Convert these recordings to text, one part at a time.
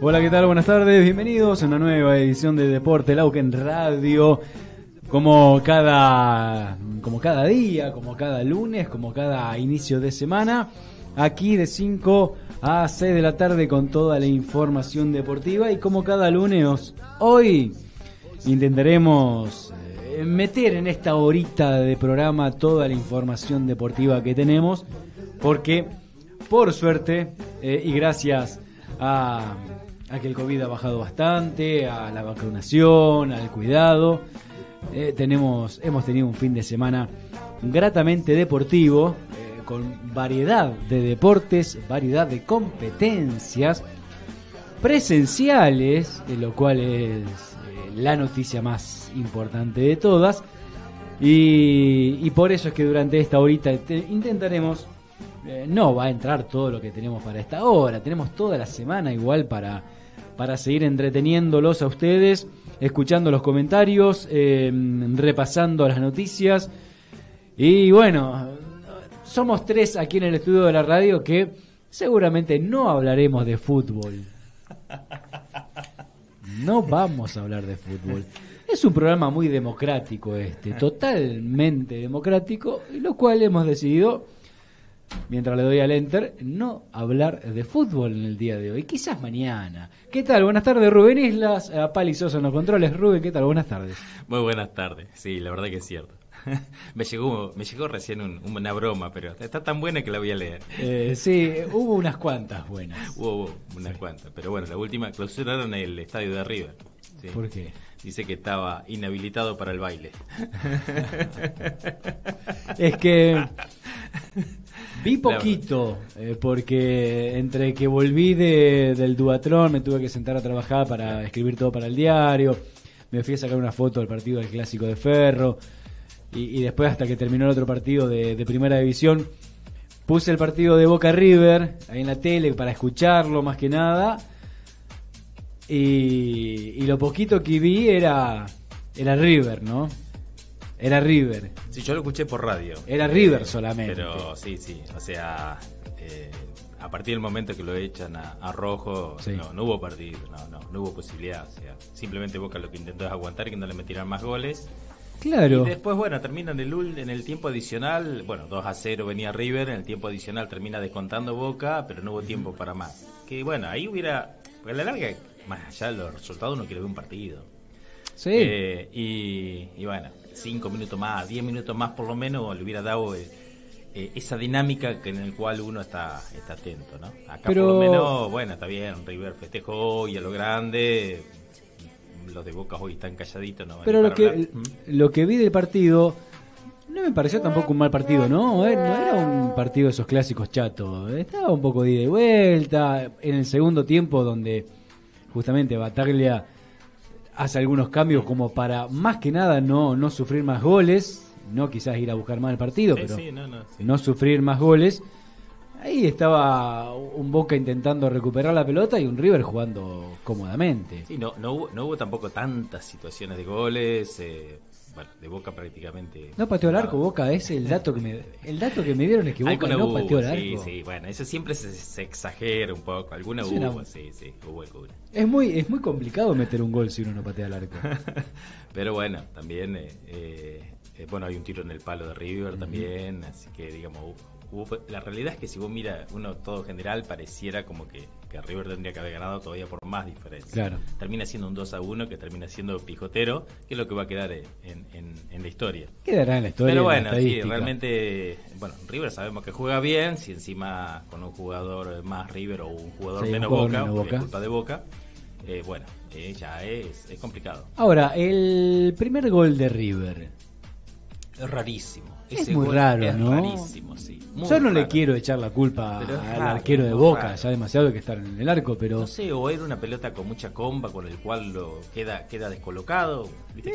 Hola, ¿qué tal? Buenas tardes, bienvenidos a una nueva edición de Deporte Lauken Radio. Como cada, como cada día, como cada lunes, como cada inicio de semana, aquí de 5 a 6 de la tarde con toda la información deportiva y como cada lunes, hoy intentaremos eh, meter en esta horita de programa toda la información deportiva que tenemos, porque por suerte eh, y gracias a a que el COVID ha bajado bastante, a la vacunación, al cuidado. Eh, tenemos, hemos tenido un fin de semana gratamente deportivo, eh, con variedad de deportes, variedad de competencias presenciales, de lo cual es eh, la noticia más importante de todas. Y, y, por eso es que durante esta horita intentaremos, no va a entrar todo lo que tenemos para esta hora, tenemos toda la semana igual para para seguir entreteniéndolos a ustedes, escuchando los comentarios, eh, repasando las noticias. Y bueno, somos tres aquí en el estudio de la radio que seguramente no hablaremos de fútbol. No vamos a hablar de fútbol. Es un programa muy democrático este, totalmente democrático, lo cual hemos decidido mientras le doy al enter, no hablar de fútbol en el día de hoy. Quizás mañana. ¿Qué tal? Buenas tardes, Rubén Islas. A Pali Sosa en los controles. Rubén, ¿qué tal? Buenas tardes. Muy buenas tardes. Sí, la verdad que es cierto. me llegó me llegó recién una broma, pero está tan buena que la voy a leer. Eh, sí, hubo unas cuantas buenas. hubo unas cuantas, pero bueno, la última clausuraron el estadio de River. ¿Por qué? Dice que estaba inhabilitado para el baile. es que Vi poquito, eh, porque entre que volví de, del Duatrón me tuve que sentar a trabajar para escribir todo para el diario, me fui a sacar una foto del partido del Clásico de Ferro, y, después hasta que terminó el otro partido de, Primera División, puse el partido de Boca River ahí en la tele para escucharlo más que nada, y, y lo poquito que vi era, era River, ¿no? Era River. Sí, yo lo escuché por radio. Era River solamente. Pero sí, sí. O sea, eh, a partir del momento que lo echan a, Rojo, no, hubo partido, no, no, no hubo posibilidad. O sea, simplemente Boca lo que intentó es aguantar y que no le metieran más goles. Claro. Y después, bueno, termina en el, en el tiempo adicional. Bueno, 2 a 0 venía River. En el tiempo adicional termina descontando Boca, pero no hubo tiempo para más. Que bueno, ahí hubiera. Porque a la larga, más allá de los resultados, uno quiere ver un partido. Sí. Eh, y, y bueno, cinco minutos más, diez minutos más por lo menos, le hubiera dado eh, eh, esa dinámica que en el cual uno está, está atento, ¿no? Acá por lo menos, bueno, está bien, River festejó y a lo grande, los de Boca hoy están calladitos, ¿no? Pero lo que, lo que vi del partido... No me pareció tampoco un mal partido, ¿no? Eh, no era un partido de esos clásicos chatos. Estaba un poco de ida y vuelta. En el segundo tiempo, donde justamente Bataglia hace algunos cambios como para más que nada no, no sufrir más goles, no quizás ir a buscar más el partido, pero no, sufrir más goles. Ahí estaba un Boca intentando recuperar la pelota y un River jugando cómodamente. Sí, no, no, hubo, no hubo tampoco tantas situaciones de goles. Eh, de Boca prácticamente. No pateó el arco, Boca, es el dato que me, el dato que me dieron es que Boca no pateó arco. Sí, sí, bueno, eso siempre se, exagera un poco, alguna hubo, sí, sí, hubo Es muy, es muy complicado meter un gol si uno no patea el arco. Pero bueno, también, eh, eh, bueno, hay un tiro en el palo de River también, así que digamos, la realidad es que si vos miras uno todo general, pareciera como que, River tendría que haber ganado todavía por más diferencia. Claro. Termina siendo un 2 a 1 que termina siendo pijotero, que es lo que va a quedar en, en, la historia. Quedará en la historia. Pero bueno, sí, realmente, bueno, River sabemos que juega bien, si encima con un jugador más River o un jugador menos Boca, Boca. culpa de Boca, eh, bueno, eh, ya es, es complicado. Ahora, el primer gol de River. Es rarísimo es muy raro, ¿no? Rarísimo, sí. Yo no le quiero echar la culpa al arquero de Boca, ya demasiado que estar en el arco, pero... No sé, o era una pelota con mucha comba con el cual lo queda, queda descolocado.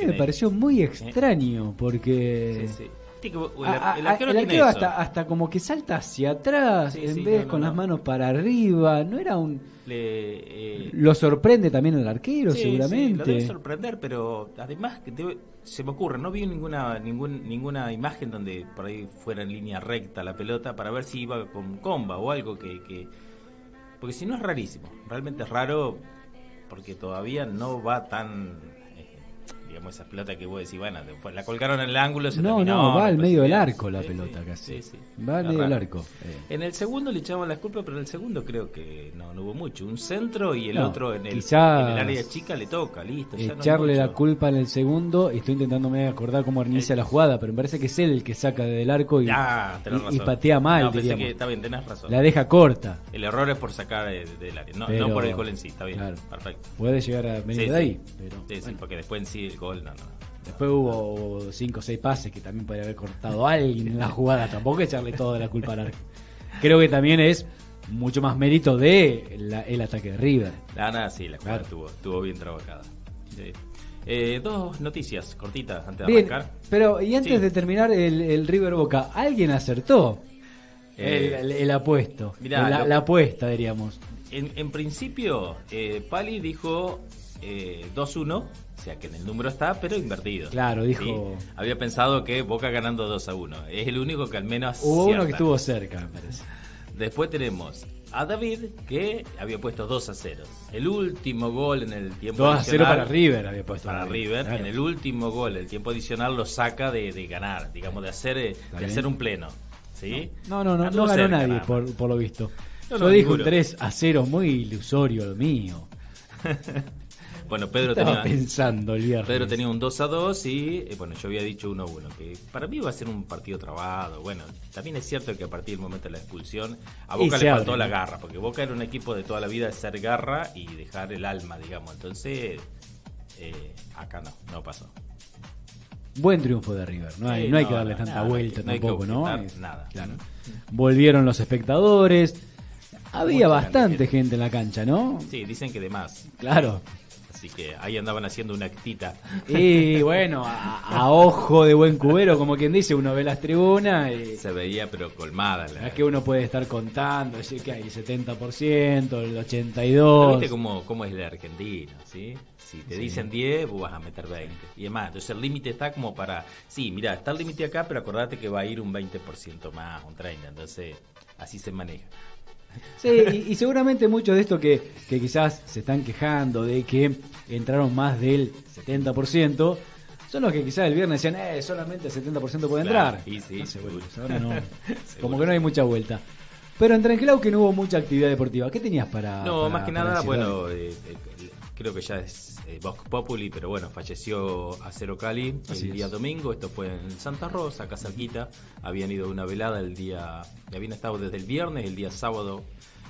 me pareció muy ¿Eh? extraño, porque... Sí, sí. El, arquero, hasta, hasta, como que salta hacia atrás en vez con las manos para arriba. No era un. Eh, lo sorprende también el arquero, seguramente. lo debe sorprender, pero además se me ocurre, no vi ninguna ningún, ninguna imagen donde por ahí fuera en línea recta la pelota para ver si iba con comba o algo que, Porque si no es rarísimo, realmente es raro porque todavía no va tan digamos, esa pelota que vos decís, bueno, después la colgaron en el ángulo. Se no, terminó, no, va al medio del arco la sí, pelota sí, casi. sí, sí. Va al medio del arco. eh. En el segundo le echamos las culpas, pero en el segundo creo que no, no hubo mucho. Un centro y el No, otro en el, quizás en el área chica le toca, listo. ya no Echarle la culpa en el segundo, estoy intentándome acordar cómo inicia la jugada, pero me parece que es él el que saca del arco y, Ah, y- y patea mal, No, pensé diríamos. que está bien, tenés razón. La deja corta. El error es por sacar eh, del área, no, Pero- no por el gol en sí, está bien. claro. Perfecto. Puede llegar a venir de ahí. Pero, Sí, sí, bueno. porque después en sí el gol, no, no. Después hubo 5 o 6 pases que también podría haber cortado a alguien en la jugada. Tampoco echarle toda la culpa al arco. Creo que también es mucho más mérito de la- el ataque de River. Ah, nada, sí, la jugada Claro. estuvo, estuvo bien trabajada. Sí. Eh, dos noticias cortitas antes de Bien, arrancar. pero y antes Sí. de terminar el, el River Boca, ¿alguien acertó? Eh, el, el- el apuesto. mirá, la, lo- la apuesta, diríamos. En, en principio, eh, Pali dijo eh, 2-1, o sea que en el número está, pero invertido. Claro, dijo- ¿sí? Había pensado que Boca ganando 2-1. Es el único que al menos. Hubo uno que estuvo cerca, me parece. Después tenemos a David que había puesto 2 a 0. El último gol en el tiempo 2 a 0 adicional- para River había puesto. para David, River, claro. en el último gol, el tiempo adicional lo saca de, de ganar, digamos, de hacer eh, de hacer un pleno. ¿Sí? No, no, no, no ganó cerca, nadie por, por lo visto. No, Yo no, dije un ninguno. 3 a 0, muy ilusorio lo mío. Bueno, Pedro Estaba tenía, pensando el viernes. Pedro tenía un 2 a 2 y eh, bueno, yo había dicho 1 a 1, que para mí iba a ser un partido trabado. Bueno, también es cierto que a partir del momento de la expulsión a Boca le faltó la garra, porque Boca era un equipo de toda la vida de ser garra y dejar el alma, digamos. Entonces, eh, acá no, no pasó. Buen triunfo de River. No hay, Sí, no hay no, que darle no, tanta nada, vuelta no tampoco, ¿no? nada. claro. Volvieron los espectadores. Había Mucha bastante gente. gente en la cancha, ¿no? Sí, dicen que de más. Claro. Así que ahí andaban haciendo una actita. Y bueno, a, a ojo de buen cubero, como quien dice, uno ve las tribunas y Se veía, pero colmada. La, es que uno puede estar contando, decir que hay el 70%, el Pero 82%. ¿Viste cómo, cómo es el argentino? ¿sí? Si te dicen 10, vos vas a meter 20. Y demás, entonces el límite está como para. Sí, mira, está el límite acá, pero acordate que va a ir un 20% más, un 30%. Entonces, así se maneja. Sí, y, y seguramente muchos de estos que, que quizás se están quejando de que entraron más del 70%, son los que quizás el viernes decían, eh, solamente el 70% puede Claro, entrar. y sí, No seguro. bueno, ahora no. Como que no hay mucha vuelta. Pero en Trenclau que no hubo mucha actividad deportiva. ¿Qué tenías para.? No, para- más que nada, bueno, eh, eh, creo que ya es eh, Vox Populi, pero bueno, falleció Acero Cali Así el día es. domingo. Esto fue en Santa Rosa, acá cerquita. Habían ido a una velada el día. Habían estado desde el viernes, el día sábado.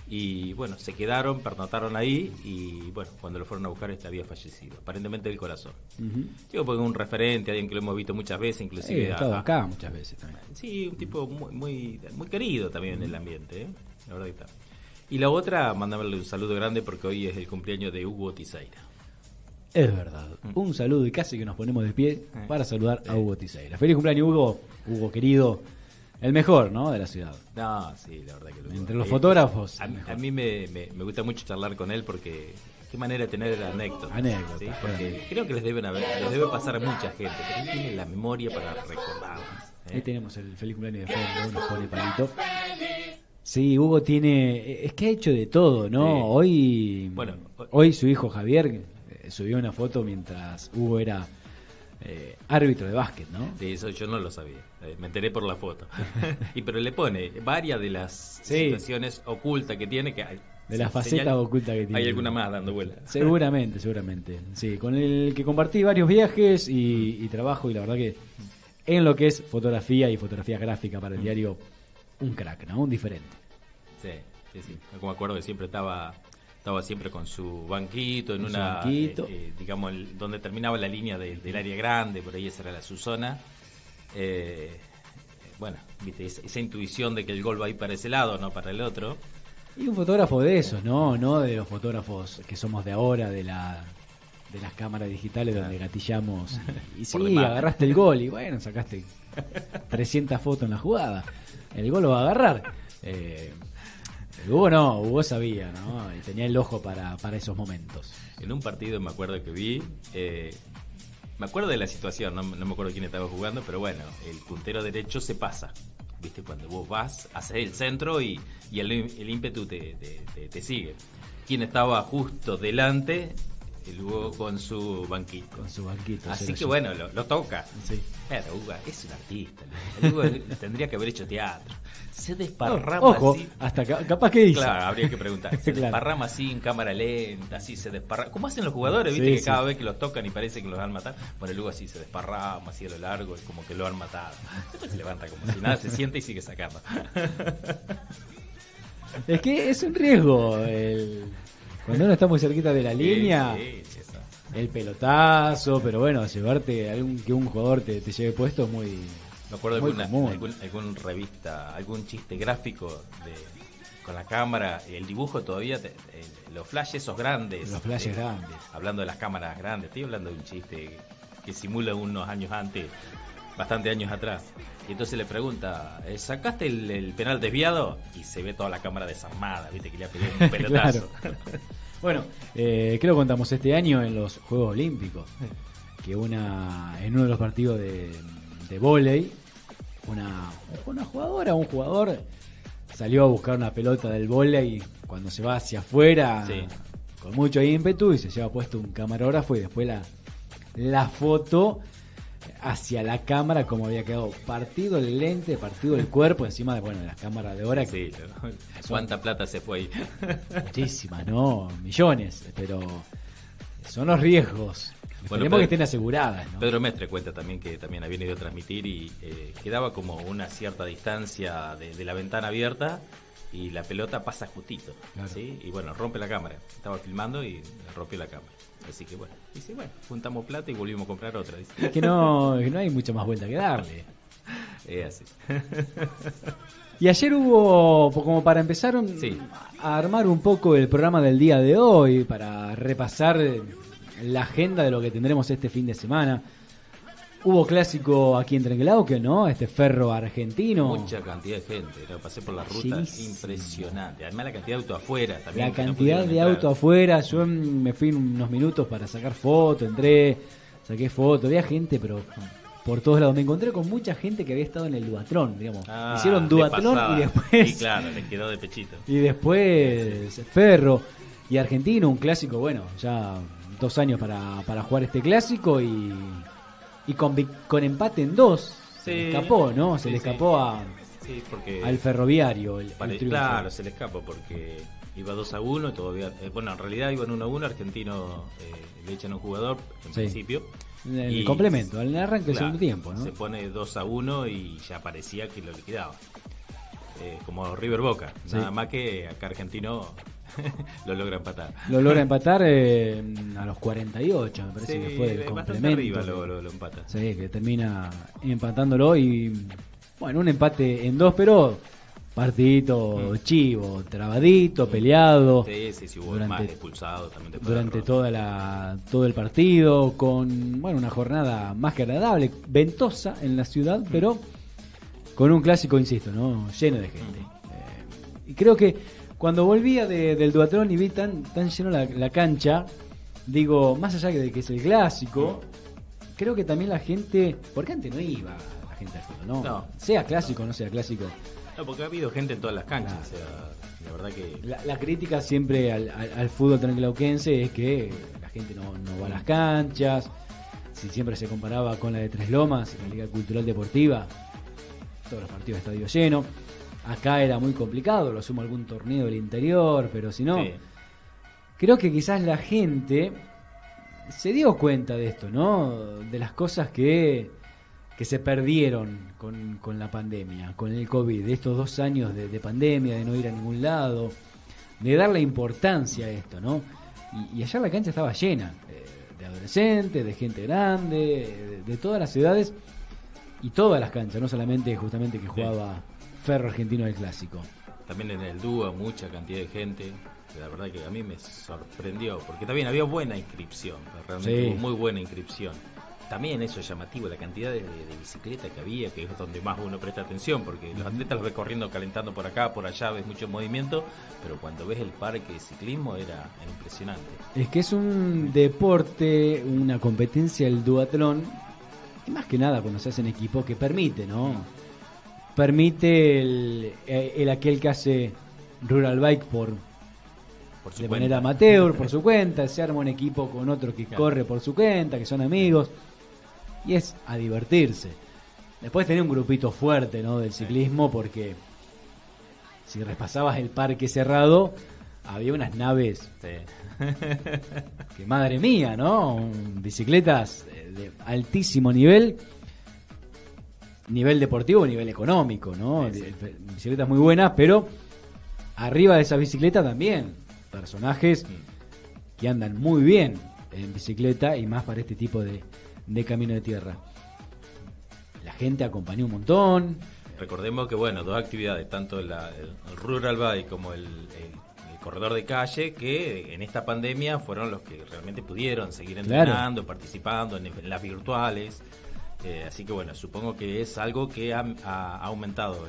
Y bueno, se quedaron, pernotaron ahí. Y bueno, cuando lo fueron a buscar, este había fallecido. Aparentemente del corazón. Ujú. Digo, porque un referente, alguien que lo hemos visto muchas veces, Sí, inclusive. a- estado a- acá muchas veces también. Sí, un tipo muy, muy, muy querido también en el ambiente, ¿eh? la verdad que está. Y la otra, mandarle un saludo grande porque hoy es el cumpleaños de Hugo Tizaira. Es verdad. Mm. Un saludo y casi que nos ponemos de pie Eh. para saludar a Hugo Tiseira. Feliz cumpleaños, Hugo. Hugo querido. El mejor, ¿no? De la ciudad. No, sí, la verdad que lo Entre los eh, fotógrafos, A, mí me, me- me gusta mucho charlar con él porque qué manera de tener anécdotas. Anécdotas, ¿sí? Porque creo que les deben haber, les debe pasar a mucha gente, pero él tiene la memoria para recordarlas. ¿eh? Ahí tenemos el feliz cumpleaños de Fernando, nos pone palito. Sí, Hugo tiene. Es que ha hecho de todo, ¿no? Sí. Hoy. Bueno, hoy- su hijo Javier eh, subió una foto mientras Hugo era eh, árbitro de básquet, ¿no? De eso yo no lo sabía, eh, me enteré por la foto. y pero le pone varias de las Sí. situaciones ocultas que tiene que hay. De las facetas ocultas que tiene. Hay alguna más dando vuelta. Seguramente, seguramente. Sí, con el que compartí varios viajes y, y trabajo y la verdad que en lo que es fotografía y fotografía gráfica para el diario, un crack, ¿no? Un diferente. Sí, sí, sí. Yo me acuerdo que siempre estaba estaba siempre con su banquito en su una banquito. eh, eh, digamos el- donde terminaba la línea de- del área grande por ahí esa era la su zona Eh, bueno viste esa, esa intuición de que el gol va a ir para ese lado no para el otro Y un fotógrafo de esos, ¿no? No de los fotógrafos que somos de ahora, de la de las cámaras digitales donde gatillamos y, y sí, agarraste el gol y bueno, sacaste 300 fotos en la jugada. El gol lo va a agarrar. Eh, Hugo no, Hugo sabía, ¿no? Y tenía el ojo para, para esos momentos. en un partido me acuerdo que vi eh, me acuerdo de la situación no, no me acuerdo quién estaba jugando pero bueno el puntero derecho se pasa ¿viste? Cuando vos vas, haces el centro y, y el, el ímpetu te, te, te, sigue. Quien estaba justo delante y luego con su banquito. Con su banquito. Así que bueno, lo, toca. Sí. Pero Hugo es un artista. Hugo tendría que haber hecho teatro. Se desparrama Ojo, así. hasta capaz que dice. Claro, habría que preguntar. Se desparrama así en cámara lenta, así se desparrama. ¿Cómo hacen los jugadores? ¿Viste que cada vez que los tocan y parece que los van a matar? Bueno, luego así se desparrama, así a lo largo, es como que lo han matado. Después se levanta como si nada, se siente y sigue sacando. Es que es un riesgo el cuando uno está muy cerquita de la línea, el pelotazo, pero bueno, llevarte algún que un jugador te, lleve puesto muy. Me acuerdo de alguna, algún, revista, algún chiste gráfico de con la cámara, el dibujo todavía, los flashes esos grandes. Los flashes grandes. Hablando de las cámaras grandes, estoy hablando de un chiste que simula unos años antes, bastante años atrás. Y entonces le pregunta, eh, ¿sacaste el, penal desviado? Y se ve toda la cámara desarmada, viste que le ha pedido un pelotazo. bueno, eh, creo que contamos este año en los Juegos Olímpicos que una en uno de los partidos de, de volei, una, una jugadora, un jugador salió a buscar una pelota del volei cuando se va hacia afuera con mucho ímpetu y se lleva puesto un camarógrafo y después la, la foto hacia la cámara como había quedado partido el lente, partido el cuerpo encima de bueno la cámara de hora. Sí, ¿cuánta plata se fue ahí? Muchísima, no, millones, pero son los riesgos. Bueno, que estén aseguradas. Pedro Mestre cuenta también que también había ido a transmitir y eh, quedaba como una cierta distancia de, la ventana abierta y la pelota pasa justito. ¿sí? Y bueno, rompe la cámara. Estaba filmando y rompió la cámara. Así que bueno, dice, bueno, juntamos plata y volvimos a comprar otra. Es que no, no hay mucha más vuelta que darle. Es así. Y ayer hubo, como para empezar a armar un poco el programa del día de hoy, para repasar la agenda de lo que tendremos este fin de semana. Hubo clásico aquí en que ¿no? Este ferro argentino. Mucha cantidad de gente. Pasé por la ruta, impresionante. Además, la cantidad de auto afuera también. La cantidad de auto afuera. Yo me fui unos minutos para sacar fotos, entré, saqué fotos. Había gente, pero por todos lados. Me encontré con mucha gente que había estado en el Duatrón, digamos. Ah, Hicieron Duatrón y después. Y claro, les quedó de pechito. Y después Ferro y Argentino, un clásico, bueno, ya dos años para, para jugar este clásico y y con, con empate en dos se le escapó, ¿no? Se le escapó a, al ferroviario. El, claro, se le escapó porque iba 2 a 1 y todavía. Eh, bueno, en realidad iban 1 a 1. Argentino eh, le echan un jugador en principio. En el complemento, al arranque del segundo tiempo, ¿no? Se pone 2 a 1 y ya parecía que lo liquidaba. Eh, como River Boca. Nada más que acá Argentino lo logra empatar. Lo logra empatar eh, a los 48, me parece que fue el complemento. Arriba lo, lo, empata. Sí, que termina empatándolo y bueno, un empate en dos, pero partidito mm. chivo, trabadito, peleado. Sí, sí, sí, hubo durante, más expulsado también. Durante toda la, todo el partido, con bueno una jornada más que agradable, ventosa en la ciudad, mm. pero con un clásico, insisto, no lleno de gente. Mm. Eh, y creo que cuando volvía del Duatrón y vi tan, tan lleno la, cancha, digo, más allá de que es el clásico, creo que también la gente, porque antes no iba la gente al fútbol, ¿no? Sea clásico o no sea clásico. No, porque ha habido gente en todas las canchas, o sea, la verdad que... La, crítica siempre al, al, fútbol tranquilauquense es que la gente no, no va a las canchas, si siempre se comparaba con la de Tres Lomas, la Liga Cultural Deportiva, todos los partidos estadio lleno. Acá era muy complicado, lo sumo algún torneo del interior, pero si no, creo que quizás la gente se dio cuenta de esto, ¿no? De las cosas que, que se perdieron con, con la pandemia, con el COVID, de estos dos años de, pandemia, de no ir a ningún lado, de darle importancia a esto, ¿no? Y, allá la cancha estaba llena eh, de adolescentes, de gente grande, de, todas las ciudades y todas las canchas, no solamente justamente que jugaba Ferro Argentino del Clásico. También en el dúo mucha cantidad de gente. La verdad que a mí me sorprendió, porque también había buena inscripción, realmente muy buena inscripción. También eso es llamativo, la cantidad de, bicicleta que había, que es donde más uno presta atención, porque los atletas los ves corriendo, calentando por acá, por allá, ves mucho movimiento, pero cuando ves el parque de ciclismo era, impresionante. Es que es un deporte, una competencia, el duatlón, y más que nada cuando se hace en equipo, que permite, ¿no? Permite el, el aquel que hace Rural Bike por, por de manera amateur, por su cuenta, se arma un equipo con otro que corre por su cuenta, que son amigos, y es a divertirse. Después tenía un grupito fuerte ¿no? del ciclismo porque si repasabas el parque cerrado, había unas naves que madre mía, ¿no? Bicicletas de altísimo nivel, nivel deportivo, nivel económico, ¿no? Bicicletas muy buenas, pero arriba de esa bicicleta también personajes que andan muy bien en bicicleta y más para este tipo de, de camino de tierra gente acompañó un montón. Recordemos que, bueno, dos actividades, tanto el, Rural Bike como el, corredor de calle, que en esta pandemia fueron los que realmente pudieron seguir entrenando, participando en, las virtuales. Eh, así que bueno, supongo que es algo que ha, aumentado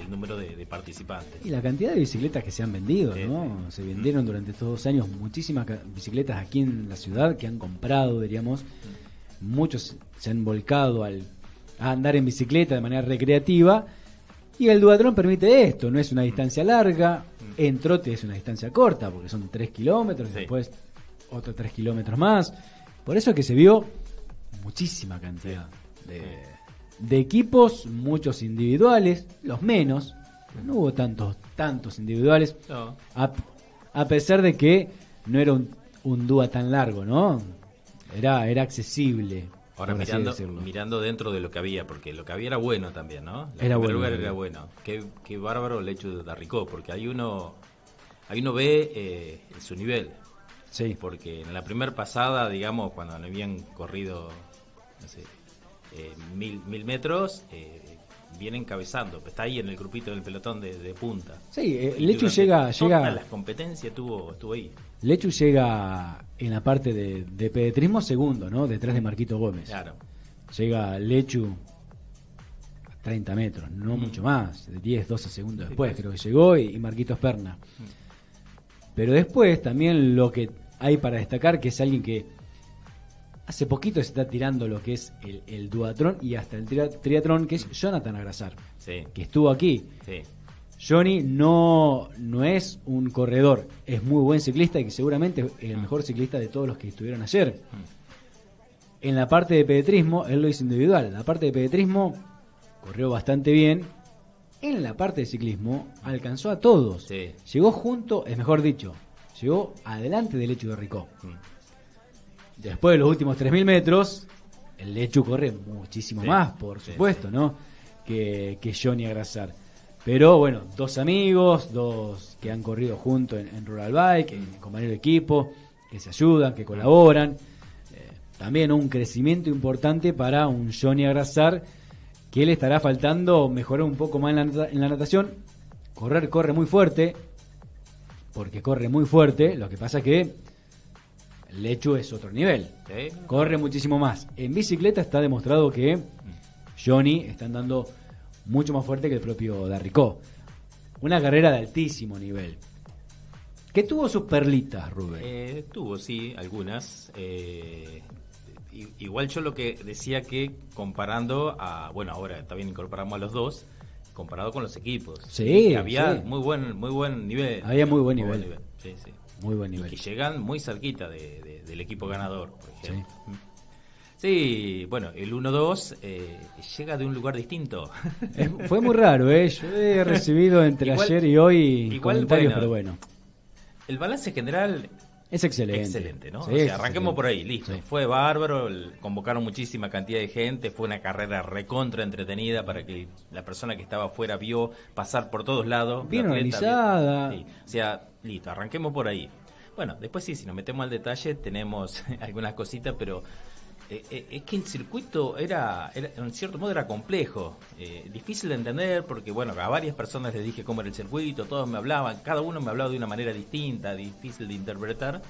el, número de, participantes. Y la cantidad de bicicletas que se han vendido, ¿no? Se vendieron durante estos dos años muchísimas bicicletas aquí en la ciudad que han comprado, diríamos. Muchos se han volcado al a andar en bicicleta de manera recreativa. Y el duatrón permite esto, no es una distancia larga, en trote es una distancia corta, porque son 3 kilómetros, después otros 3 kilómetros más. Por eso es que se vio muchísima cantidad de, equipos, muchos individuales, los menos, no hubo tantos, tantos individuales, a, pesar de que no era un, un dúa tan largo, ¿no? Era, era accesible Ahora mirando, mirando dentro de lo que había, porque lo que había era bueno también, ¿no? era bueno. lugar era bueno. Qué, qué, bárbaro el hecho de Darricó, porque ahí uno, ahí uno ve eh, su nivel. Sí. Porque en la primera pasada, digamos, cuando habían corrido, no sé, eh, mil, mil metros, eh, viene encabezando. Está ahí en el grupito del pelotón de, punta. Sí, Lechu llega... llega las competencias estuvo, estuvo ahí. Lechu llega en la parte de, de pedetrismo segundo, ¿no? Detrás de Marquito Gómez. Claro. Llega Lechu a 30 metros, no mucho más, de 10, 12 segundos después creo que llegó y, Marquito Perna. Pero después también lo que hay para destacar que es alguien que hace poquito se está tirando lo que es el, el duatrón y hasta el triatrón, que es Jonathan Agrasar, que estuvo aquí. Sí. Johnny no, no es un corredor, es muy buen ciclista y que seguramente es el mm. mejor ciclista de todos los que estuvieron ayer. Mm. En la parte de pedetrismo, él lo hizo individual. La parte de pedetrismo corrió bastante bien. En la parte de ciclismo alcanzó a todos. Llegó junto, es mejor dicho, llegó adelante del Lechu de Ricó. Después de los últimos 3.000 metros, el Lechu corre muchísimo más, por supuesto, ¿no? Que, que Johnny Agrasar. Pero bueno, dos amigos, dos que han corrido juntos en, Rural Bike, en compañero de equipo, que se ayudan, que colaboran. Eh, también un crecimiento importante para un Johnny Agrasar, que le estará faltando mejorar un poco más en la, natación. Correr corre muy fuerte, porque corre muy fuerte, lo que pasa es que Lechu es otro nivel. Corre muchísimo más. En bicicleta está demostrado que Johnny está andando mucho más fuerte que el propio Darricó. Una carrera de altísimo nivel. ¿Qué tuvo sus perlitas, Rubén? Eh, tuvo, sí, algunas. Eh, igual yo lo que decía que comparando a, bueno, ahora también incorporamos a los dos, comparado con los equipos. Sí, había muy buen muy buen nivel. Había muy buen nivel. Sí, sí. Muy buen nivel. Y que llegan muy cerquita del equipo ganador, por ejemplo. Sí. Sí, bueno, el 1-2 eh, llega de un lugar distinto. fue muy raro, ¿eh? Yo he recibido entre ayer y hoy comentarios, pero bueno. El balance general es excelente. Excelente, ¿no? o sea, arranquemos por ahí, listo. Fue bárbaro, convocaron muchísima cantidad de gente, fue una carrera recontra entretenida para que la persona que estaba afuera vio pasar por todos lados. Bien organizada. O sea, listo, arranquemos por ahí. Bueno, después sí, si nos metemos al detalle, tenemos algunas cositas, pero eh, eh, es que el circuito era, en cierto modo era complejo, eh, difícil de entender porque bueno, a varias personas les dije cómo era el circuito, todos me hablaban, cada uno me hablaba de una manera distinta, difícil de interpretar.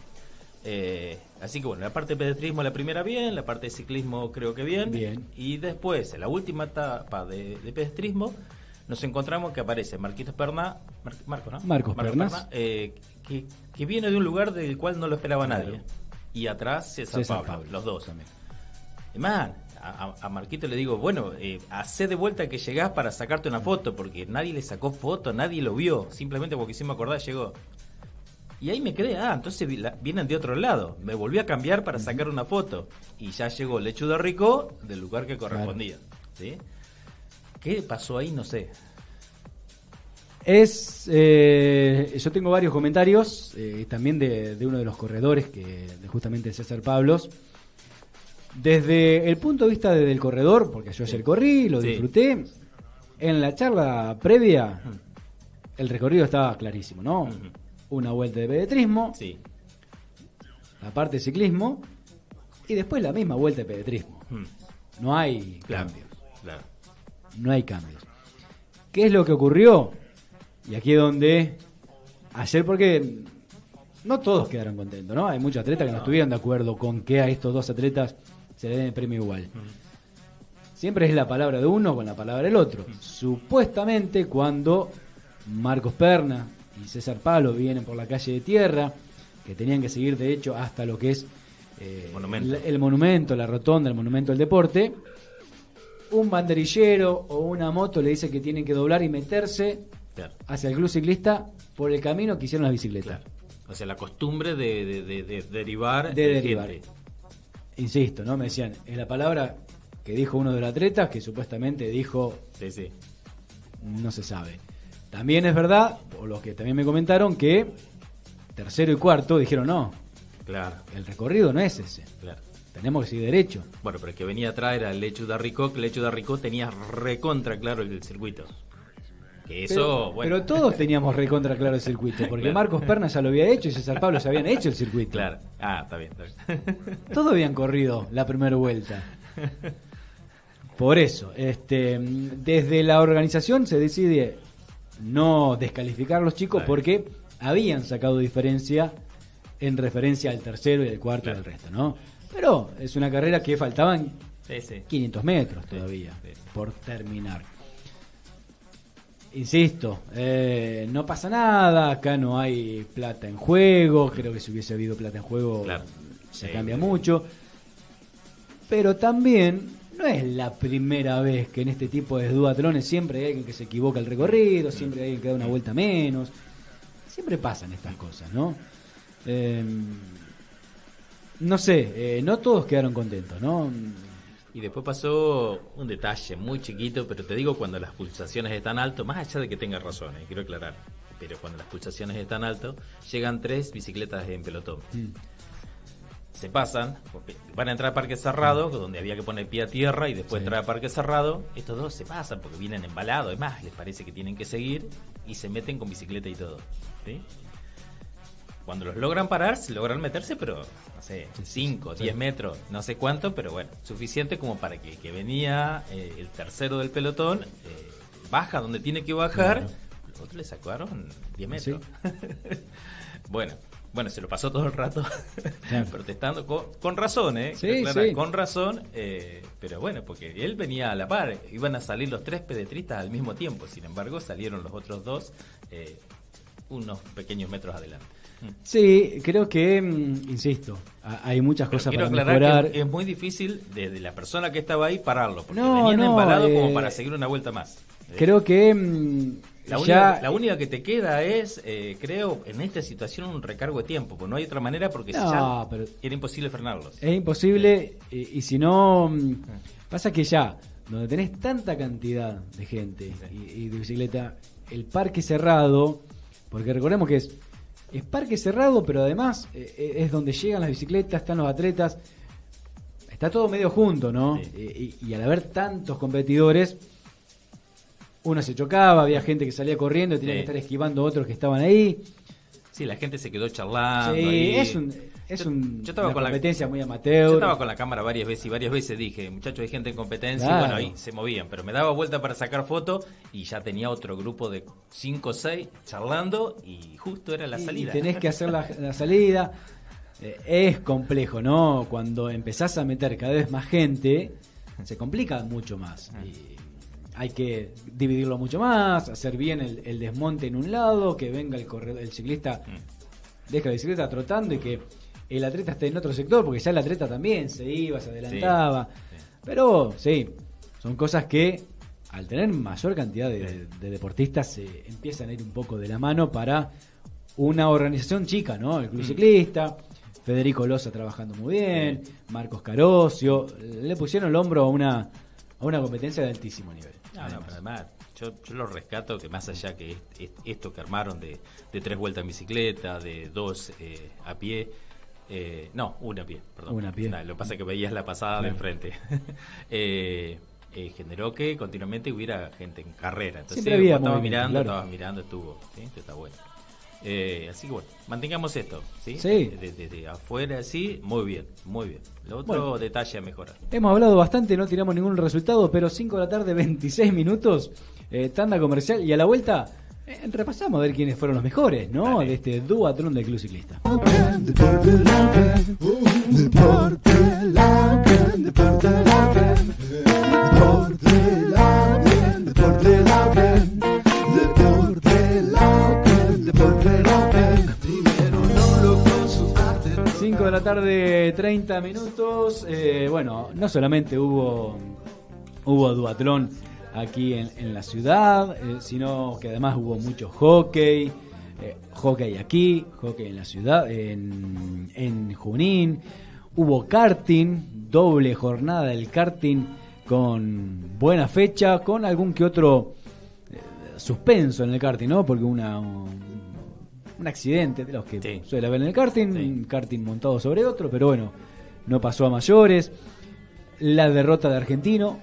así que bueno, la parte de pedestrismo la primera bien, la parte de ciclismo creo que bien. Bien. Y después, en la última etapa de, pedestrismo, nos encontramos que aparece Marquitos Perna, Marco, ¿no? Marcos, Pernas. que, que, viene de un lugar del cual no lo esperaba nadie. Y atrás César, Pablo, los dos. También. Man, a, Marquito le digo, bueno, eh, hacé de vuelta que llegás para sacarte una foto, porque nadie le sacó foto, nadie lo vio, simplemente porque si me acordás llegó. Y ahí me quedé, ah, entonces vienen de otro lado. Me volví a cambiar para sacar una foto. Y ya llegó el lechudo rico del lugar que correspondía. ¿sí? ¿Qué pasó ahí? No sé. Es, eh, yo tengo varios comentarios, eh, también de, uno de los corredores, que de justamente César Pablos. Desde el punto de vista del corredor, porque yo ayer corrí, lo disfruté, en la charla previa, el recorrido estaba clarísimo, ¿no? Una vuelta de pedetrismo, sí. la parte de ciclismo, y después la misma vuelta de pedetrismo. No hay cambios. No hay cambios. ¿Qué es lo que ocurrió? Y aquí es donde ayer, porque no todos quedaron contentos, ¿no? Hay muchos atletas que no estuvieron de acuerdo con que a estos dos atletas se le den el premio igual. Siempre es la palabra de uno con la palabra del otro. Supuestamente cuando Marcos Perna y César Palo vienen por la calle de tierra, que tenían que seguir de hecho hasta lo que es eh, El, monumento, la rotonda, el monumento del deporte, un banderillero o una moto le dice que tienen que doblar y meterse hacia el club ciclista por el camino que hicieron las bicicletas. O sea, la costumbre de, derivar. De derivar. Insisto, ¿no? Me decían, es la palabra que dijo uno de los atletas que supuestamente dijo. Sí, sí. No se sabe. También es verdad, o los que también me comentaron, que tercero y cuarto dijeron no. Claro. El recorrido no es ese. Claro. Tenemos que seguir derecho. Bueno, pero el que venía atrás era el Lechu de Arricó, que el Lechu de Arricó tenía recontra claro el circuito eso, pero, todos teníamos recontra claro el circuito, porque Marcos Perna ya lo había hecho y César Pablo ya habían hecho el circuito. Claro. Ah, está bien, está bien. Todos habían corrido la primera vuelta. Por eso, este, desde la organización se decide no descalificar a los chicos porque habían sacado diferencia en referencia al tercero y al cuarto y al resto, ¿no? Pero es una carrera que faltaban 500 metros todavía por terminar. Insisto, eh, no pasa nada, acá no hay plata en juego, creo que si hubiese habido plata en juego se cambia mucho, pero también no es la primera vez que en este tipo de duatrones siempre hay alguien que se equivoca el recorrido, siempre hay alguien que da una vuelta menos, siempre pasan estas cosas, ¿no? Em, no sé, eh, no todos quedaron contentos, ¿no? Y después pasó un detalle muy chiquito, pero te digo cuando las pulsaciones están alto, más allá de que tenga razón, eh, quiero aclarar, pero cuando las pulsaciones están alto, llegan tres bicicletas en pelotón. Mm. Se pasan, van a entrar a parque cerrado, donde había que poner pie a tierra y después entrar a parque cerrado. Estos dos se pasan porque vienen embalados, además les parece que tienen que seguir y se meten con bicicleta y todo. ¿sí? Cuando los logran parar, se logran meterse, pero no sé, 5, 10 metros, no sé cuánto, pero bueno, suficiente como para que, que venía eh, el tercero del pelotón, eh, baja donde tiene que bajar, los otros le sacaron 10 metros. bueno, bueno, se lo pasó todo el rato protestando con, razón, ¿eh? Sí, Con razón, eh, pero bueno, porque él venía a la par, iban a salir los tres pedetristas al mismo tiempo, sin embargo salieron los otros dos unos pequeños metros adelante. Sí, creo que, mm, insisto, hay muchas cosas para mejorar. es muy difícil desde la persona que estaba ahí pararlo, porque no, venían embalados como eh, para seguir una vuelta más. Creo que mm, la, única, la única que te queda es, eh, creo, en esta situación un recargo de tiempo, porque no hay otra manera porque ya era imposible frenarlos. Es imposible y, si no, mm, pasa que ya, donde tenés tanta cantidad de gente y de bicicleta, el parque cerrado, porque recordemos que es es parque cerrado, pero además eh, eh, es donde llegan las bicicletas, están los atletas. Está todo medio junto, ¿no? Eh, y, al haber tantos competidores, uno se chocaba, había gente que salía corriendo y tenía que estar esquivando otros que estaban ahí. Sí, la gente se quedó charlando. Sí, es un, es un, yo estaba con competencia muy amateur. Yo estaba con la cámara varias veces y varias veces dije, muchachos, hay gente en competencia. Y bueno, ahí se movían, pero me daba vuelta para sacar foto y ya tenía otro grupo de 5 o 6 charlando y justo era la salida. Y tenés que hacer la, salida. Eh, es complejo, ¿no? Cuando empezás a meter cada vez más gente, se complica mucho más. Ah. Y hay que dividirlo mucho más, hacer bien el, desmonte en un lado, que venga el, corredor, el ciclista, mm. deja la bicicleta trotando y que el atleta está en otro sector, porque ya el atleta también se iba, se adelantaba. Pero sí, son cosas que al tener mayor cantidad de, deportistas se empiezan a ir un poco de la mano para una organización chica, ¿no? El Club mm. Ciclista, Federico Loza trabajando muy bien, Marcos Carosio, le pusieron el hombro a una, a una competencia de altísimo nivel. No, no, además, yo, yo lo rescato que más allá que esto que armaron de, de tres vueltas en bicicleta, de dos eh, a pie, eh, no, una pie, perdón. Una pie. lo que pasa es que veías la pasada de enfrente. eh, eh, generó que continuamente hubiera gente en carrera. Entonces, Siempre había estaba mirando, estaba mirando, estuvo. ¿sí? está bueno. Eh, así que bueno, mantengamos esto, ¿sí? Desde, afuera, sí, muy bien, muy bien. Lo otro detalle a mejorar. Hemos hablado bastante, no tiramos ningún resultado, pero 5 de la tarde, 26 minutos, eh, tanda comercial y a la vuelta eh, repasamos a ver quiénes fueron los mejores, ¿no? De este duatlón del Club Ciclista. de la tarde, 30 minutos. Eh, bueno, no solamente hubo, hubo duatlón aquí en, la ciudad, eh, sino que además hubo mucho hockey, eh, hockey aquí, hockey en la ciudad, en, en Junín. Hubo karting, doble jornada del karting con buena fecha, con algún que otro suspenso en el karting, ¿no? Porque una, un accidente de los que suele haber en el karting, un karting montado sobre otro, pero bueno, no pasó a mayores. La derrota de Argentino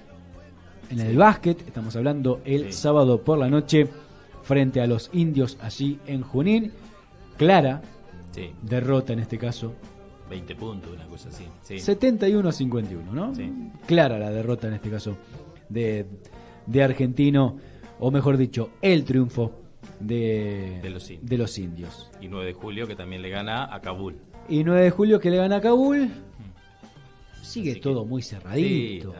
en el básquet, estamos hablando el sábado por la noche frente a los indios allí en Junín. Clara derrota en este caso. 20 puntos, una cosa así. 71 a 51, ¿no? Clara la derrota en este caso de, de Argentino, o mejor dicho, el triunfo de, de, los indios. Y 9 de julio que también le gana a Kabul. Y 9 de julio que le gana a Kabul. Sigue todo muy cerradito. Sí,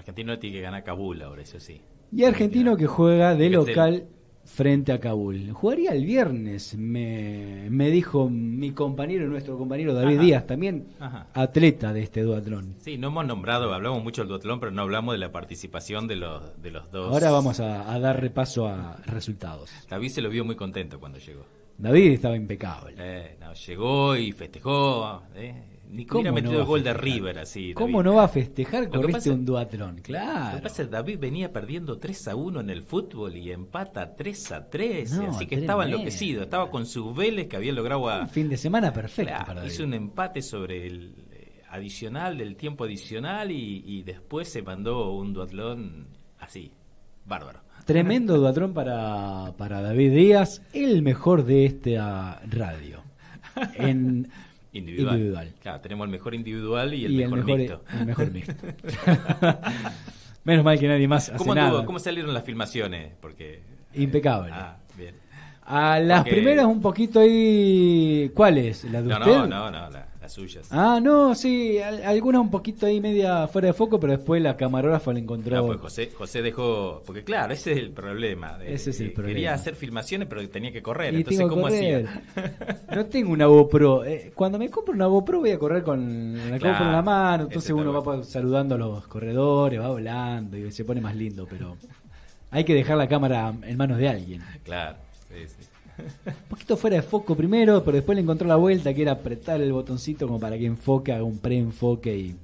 Argentino tiene que ganar Kabul ahora, eso sí. Y Argentino que juega de local frente a Kabul. Jugaría el viernes, me, me dijo mi compañero, nuestro compañero David Díaz, también atleta de este duatlón. Sí, no hemos nombrado, hablamos mucho del duatlón, pero no hablamos de la participación de los, de los dos. Ahora vamos a, dar repaso a resultados. David se lo vio muy contento cuando llegó. David estaba impecable. Eh, llegó y festejó. Eh, ni cómo metido el gol de River así. ¿Cómo no va a festejar? Corriste un duatlón, claro. Lo que pasa es que David venía perdiendo 3 a 1 en el fútbol y empata 3 a 3. así que estaba enloquecido. Estaba con sus Vélez que había logrado. A... Un fin de semana perfecto. hizo un empate sobre el eh, adicional, del tiempo adicional y, después se mandó un duatlón así. Bárbaro. Tremendo duatlón para, para David Díaz, el mejor de esta radio. En Individual. Claro, tenemos el mejor individual y el mejor, mixto. El mejor mixto. Menos mal que nadie más hace ¿Cómo, nada. ¿Cómo salieron las filmaciones? Porque impecable. Ah, bien. A las primeras un poquito ahí, ¿cuáles? ¿La de no, usted? No, no, no, suyas. Ah, no, sí, alguna un poquito ahí media fuera de foco, pero después la camarógrafa la encontró. Ah, pues José, José dejó, porque claro, ese es el problema. ese es el problema. Quería hacer filmaciones, pero tenía que correr. entonces, ¿cómo hacía? no tengo una GoPro. Eh, cuando me compro una GoPro voy a correr con la GoPro en la mano, entonces uno va saludando a los corredores, va volando y se pone más lindo, pero hay que dejar la cámara en manos de alguien. Claro, sí, sí. Un poquito fuera de foco primero, pero después le encontró la vuelta, que era apretar el botoncito como para que enfoque, haga un pre-enfoque y,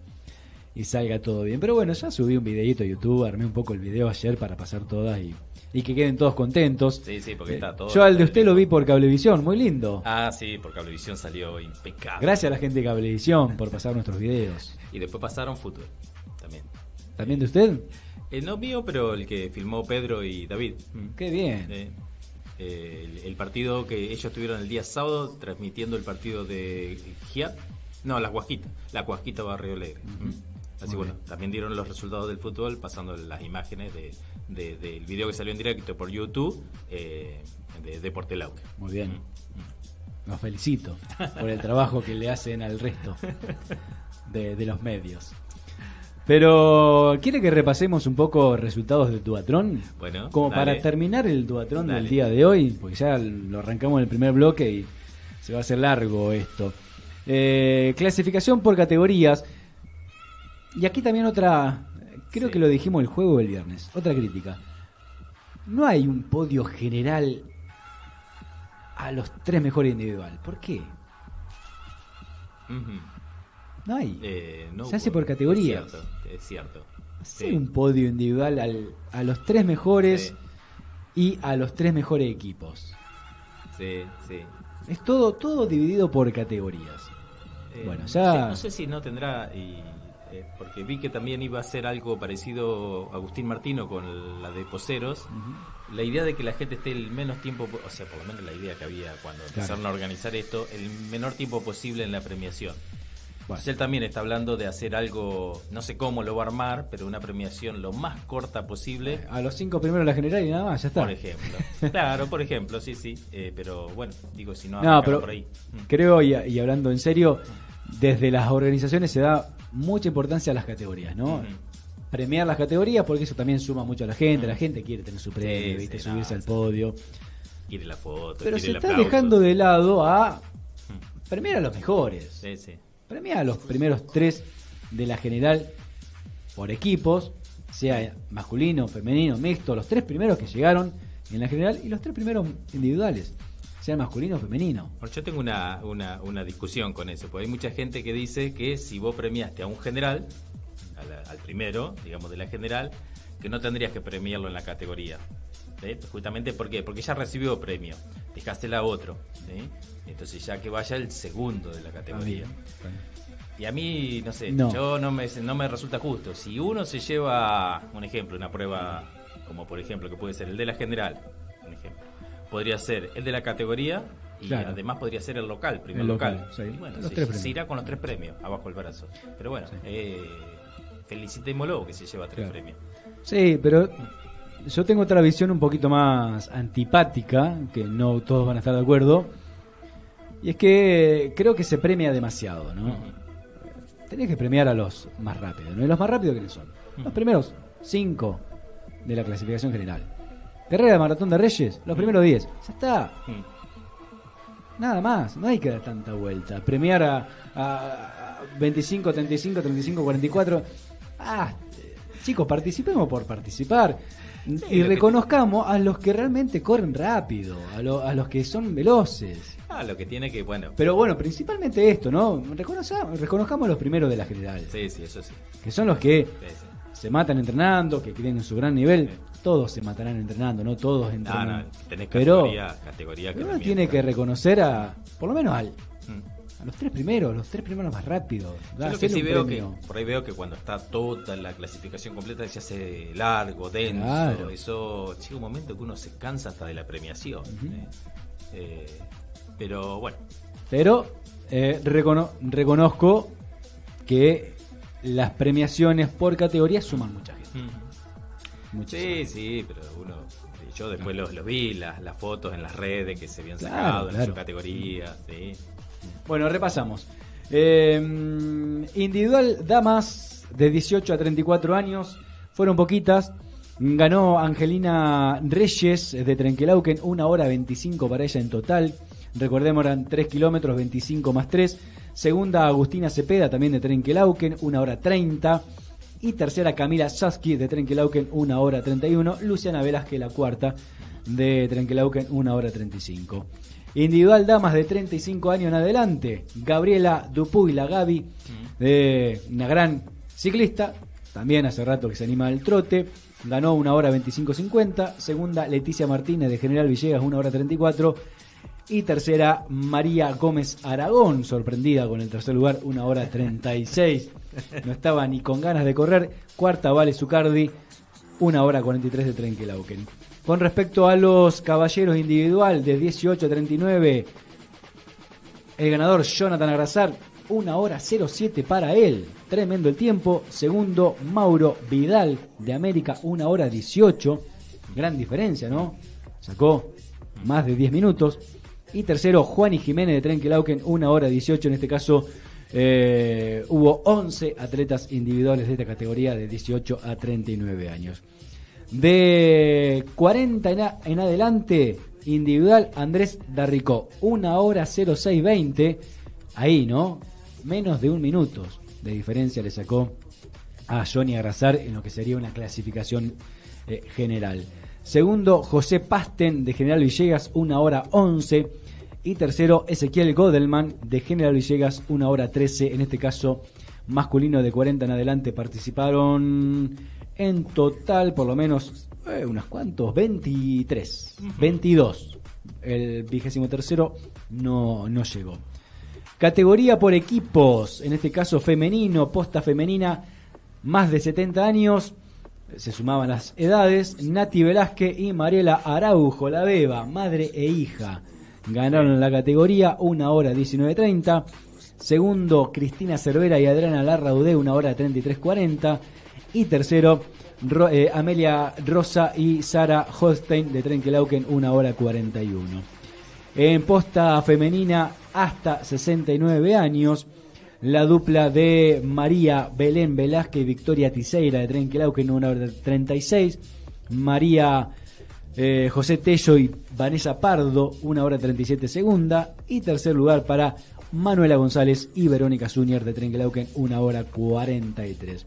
y salga todo bien. Pero bueno, ya subí un videito a YouTube, armé un poco el video ayer para pasar todas y, y que queden todos contentos. Sí, sí, porque está todo. Yo al de usted lo vi por Cablevisión, muy lindo. Ah, sí, por Cablevisión salió impecable. Gracias a la gente de Cablevisión por pasar nuestros videos. Y después pasaron fútbol también. ¿También de usted? Eh, no mío, pero el que filmó Pedro y David. Qué bien. Eh, el, partido que ellos tuvieron el día sábado, transmitiendo el partido de Giat, no, la Guasquita, la Guasquita Barrio Alegre. Así bueno, también dieron los resultados del fútbol pasando las imágenes de, del video que salió en directo por YouTube eh, de Deporte Lauque. Muy bien. Los felicito por el trabajo que le hacen al resto de, de los medios. Pero, ¿quiere que repasemos un poco resultados del Duatrón? Bueno, como para terminar el Duatrón del día de hoy, porque ya lo arrancamos en el primer bloque y se va a hacer largo esto. Eh, clasificación por categorías. Y aquí también otra, creo que lo dijimos el juego del viernes, otra crítica. No hay un podio general a los tres mejores individual. ¿Por qué? No hay. Eh, Se hace por categorías. Es cierto. Es cierto. Hacer un podio individual al, a los tres mejores y a los tres mejores equipos. Sí, sí. Es todo, todo dividido por categorías. Eh, bueno, ya. no sé si no tendrá. Y, eh, porque vi que también iba a ser algo parecido Agustín Martino con la de Poseros. La idea de que la gente esté el menos tiempo, o sea, por lo menos la idea que había cuando empezaron a organizar esto, el menor tiempo posible en la premiación. Él también está hablando de hacer algo, no sé cómo lo va a armar, pero una premiación lo más corta posible. A los cinco primeros de la general y nada más, ya está. Por ejemplo. claro, por ejemplo, sí, sí. Eh, pero bueno, digo, si no, no pero por ahí. Mm. Creo, y, hablando en serio, desde las organizaciones se da mucha importancia a las categorías, ¿no? premiar las categorías porque eso también suma mucho a la gente. La mm. gente quiere tener su premio, ¿viste? subirse al podio. Quiere la foto. Pero se está dejando de lado a mm. premiar a los mejores. Sí, sí. Premiar a los primeros tres de la general por equipos, sea masculino, femenino, mixto, los tres primeros que llegaron en la general y los tres primeros individuales sea masculino o femenino. Yo tengo una, una, una, discusión con eso, porque hay mucha gente que dice que si vos premiaste a un general, al, primero, digamos, de la general, que no tendrías que premiarlo en la categoría. Justamente ¿por porque ya recibió premio, dejaste a otro. Entonces ya que vaya el segundo de la categoría. Y a mí, no sé, yo no me, no me resulta justo. Si uno se lleva, un ejemplo, una prueba como por ejemplo que puede ser el de la general, un ejemplo, podría ser el de la categoría y además podría ser el local, primer local. bueno, se, irá con los tres premios abajo el brazo. Pero bueno, eh, felicitémoslo que se lleva tres premios. Sí, pero yo tengo otra visión un poquito más antipática, que no todos van a estar de acuerdo. Y es que creo que se premia demasiado, ¿no? Tenés que premiar a los más rápidos, ¿no? ¿Y los más rápidos quiénes son? Los primeros cinco de la clasificación general. Carrera de Maratón de Reyes, los primeros diez. Ya está. Nada más, no hay que dar tanta vuelta. Premiar a, a 25, 35, 35, 44 Ah, chicos, participemos por participar. Y reconozcamos a los que realmente corren rápido, a, a, los que son veloces. Ah, lo que tiene que, bueno. Pero bueno, principalmente esto, ¿no? Reconozcamos, reconozcamos los primeros de la general. Sí, sí, eso sí. Que son los que se matan entrenando, que tienen su gran nivel. Todos se matarán entrenando, no todos entrenan. No, no, tenés categoría, categoría que uno tiene que reconocer a, por lo menos al, los tres primeros, los tres primeros más rápidos. Yo lo que sí veo que, por ahí veo que cuando está toda la clasificación completa se hace largo, denso. Eso llega un momento que uno se cansa hasta de la premiación. ¿eh? Eh, pero bueno. Pero eh, reconozco que las premiaciones por categoría suman mucha gente. sí, sí, pero uno yo después los, vi, las, las fotos en las redes que se habían sacado en su categoría. ¿sí? Bueno, repasamos. Eh, individual damas de 18 a 34 años, fueron poquitas. Ganó Angelina Reyes de Trenquelauquen, una hora 25 para ella en total. Recordemos, eran 3 kilómetros, 25 más 3. Segunda, Agustina Cepeda, también de Trenquelauquen, una hora 30. Y tercera, Camila Saski de Trenquelauquen, una hora 31. Luciana Velázquez, la cuarta, de Trenquelauquen, una hora 35. Individual damas de 35 años en adelante. Gabriela Dupuy, la Gaby, de una gran ciclista. También hace rato que se anima al trote. Ganó una hora 25.50. Segunda, Leticia Martínez de General Villegas, una hora 34. Y tercera, María Gómez Aragón, sorprendida con el tercer lugar, una hora 36. No estaba ni con ganas de correr. Cuarta, Vale Zucardi, una hora 43 de Trenquelauquen. Con respecto a los caballeros individual de 18 a 39, el ganador Jonathan Agrazar, una hora 07 para él. Tremendo el tiempo. Segundo, Mauro Vidal de América, una hora 18. Gran diferencia, ¿no? Sacó más de 10 minutos. Y tercero, Juan y Jiménez de Trenquelauquen, una hora 18. En este caso, eh, hubo 11 atletas individuales de esta categoría de 18 a 39 años. De 40 en, adelante, individual Andrés Darricó, 1 hora 0620. Ahí, ¿no? Menos de un minuto de diferencia le sacó a Johnny Agrazar en lo que sería una clasificación eh, general. Segundo, José Pasten de General Villegas, una hora 11. Y tercero, Ezequiel Godelman de General Villegas, una hora 13. En este caso, masculino de 40 en adelante participaron en total por lo menos eh, unos cuantos, 23, 22. El vigésimo tercero no, no llegó. Categoría por equipos, en este caso femenino, posta femenina, más de 70 años, se sumaban las edades, Nati Velázquez y Mariela Araujo, la beba, madre e hija, ganaron la categoría, una hora 19.30. Segundo, Cristina Cervera y Adriana Larraudé, una hora 33.40. Y tercero, eh, Amelia Rosa y Sara Holstein de Trenkelauken, una hora 41. En posta femenina, hasta 69 años, la dupla de María Belén Velázquez y Victoria Tiseira de Trenkelauken, una hora 36. María eh, José Tello y Vanessa Pardo, una hora 37 segunda. Y tercer lugar para Manuela González y Verónica Zúñer de Trenkelauken, una hora 43.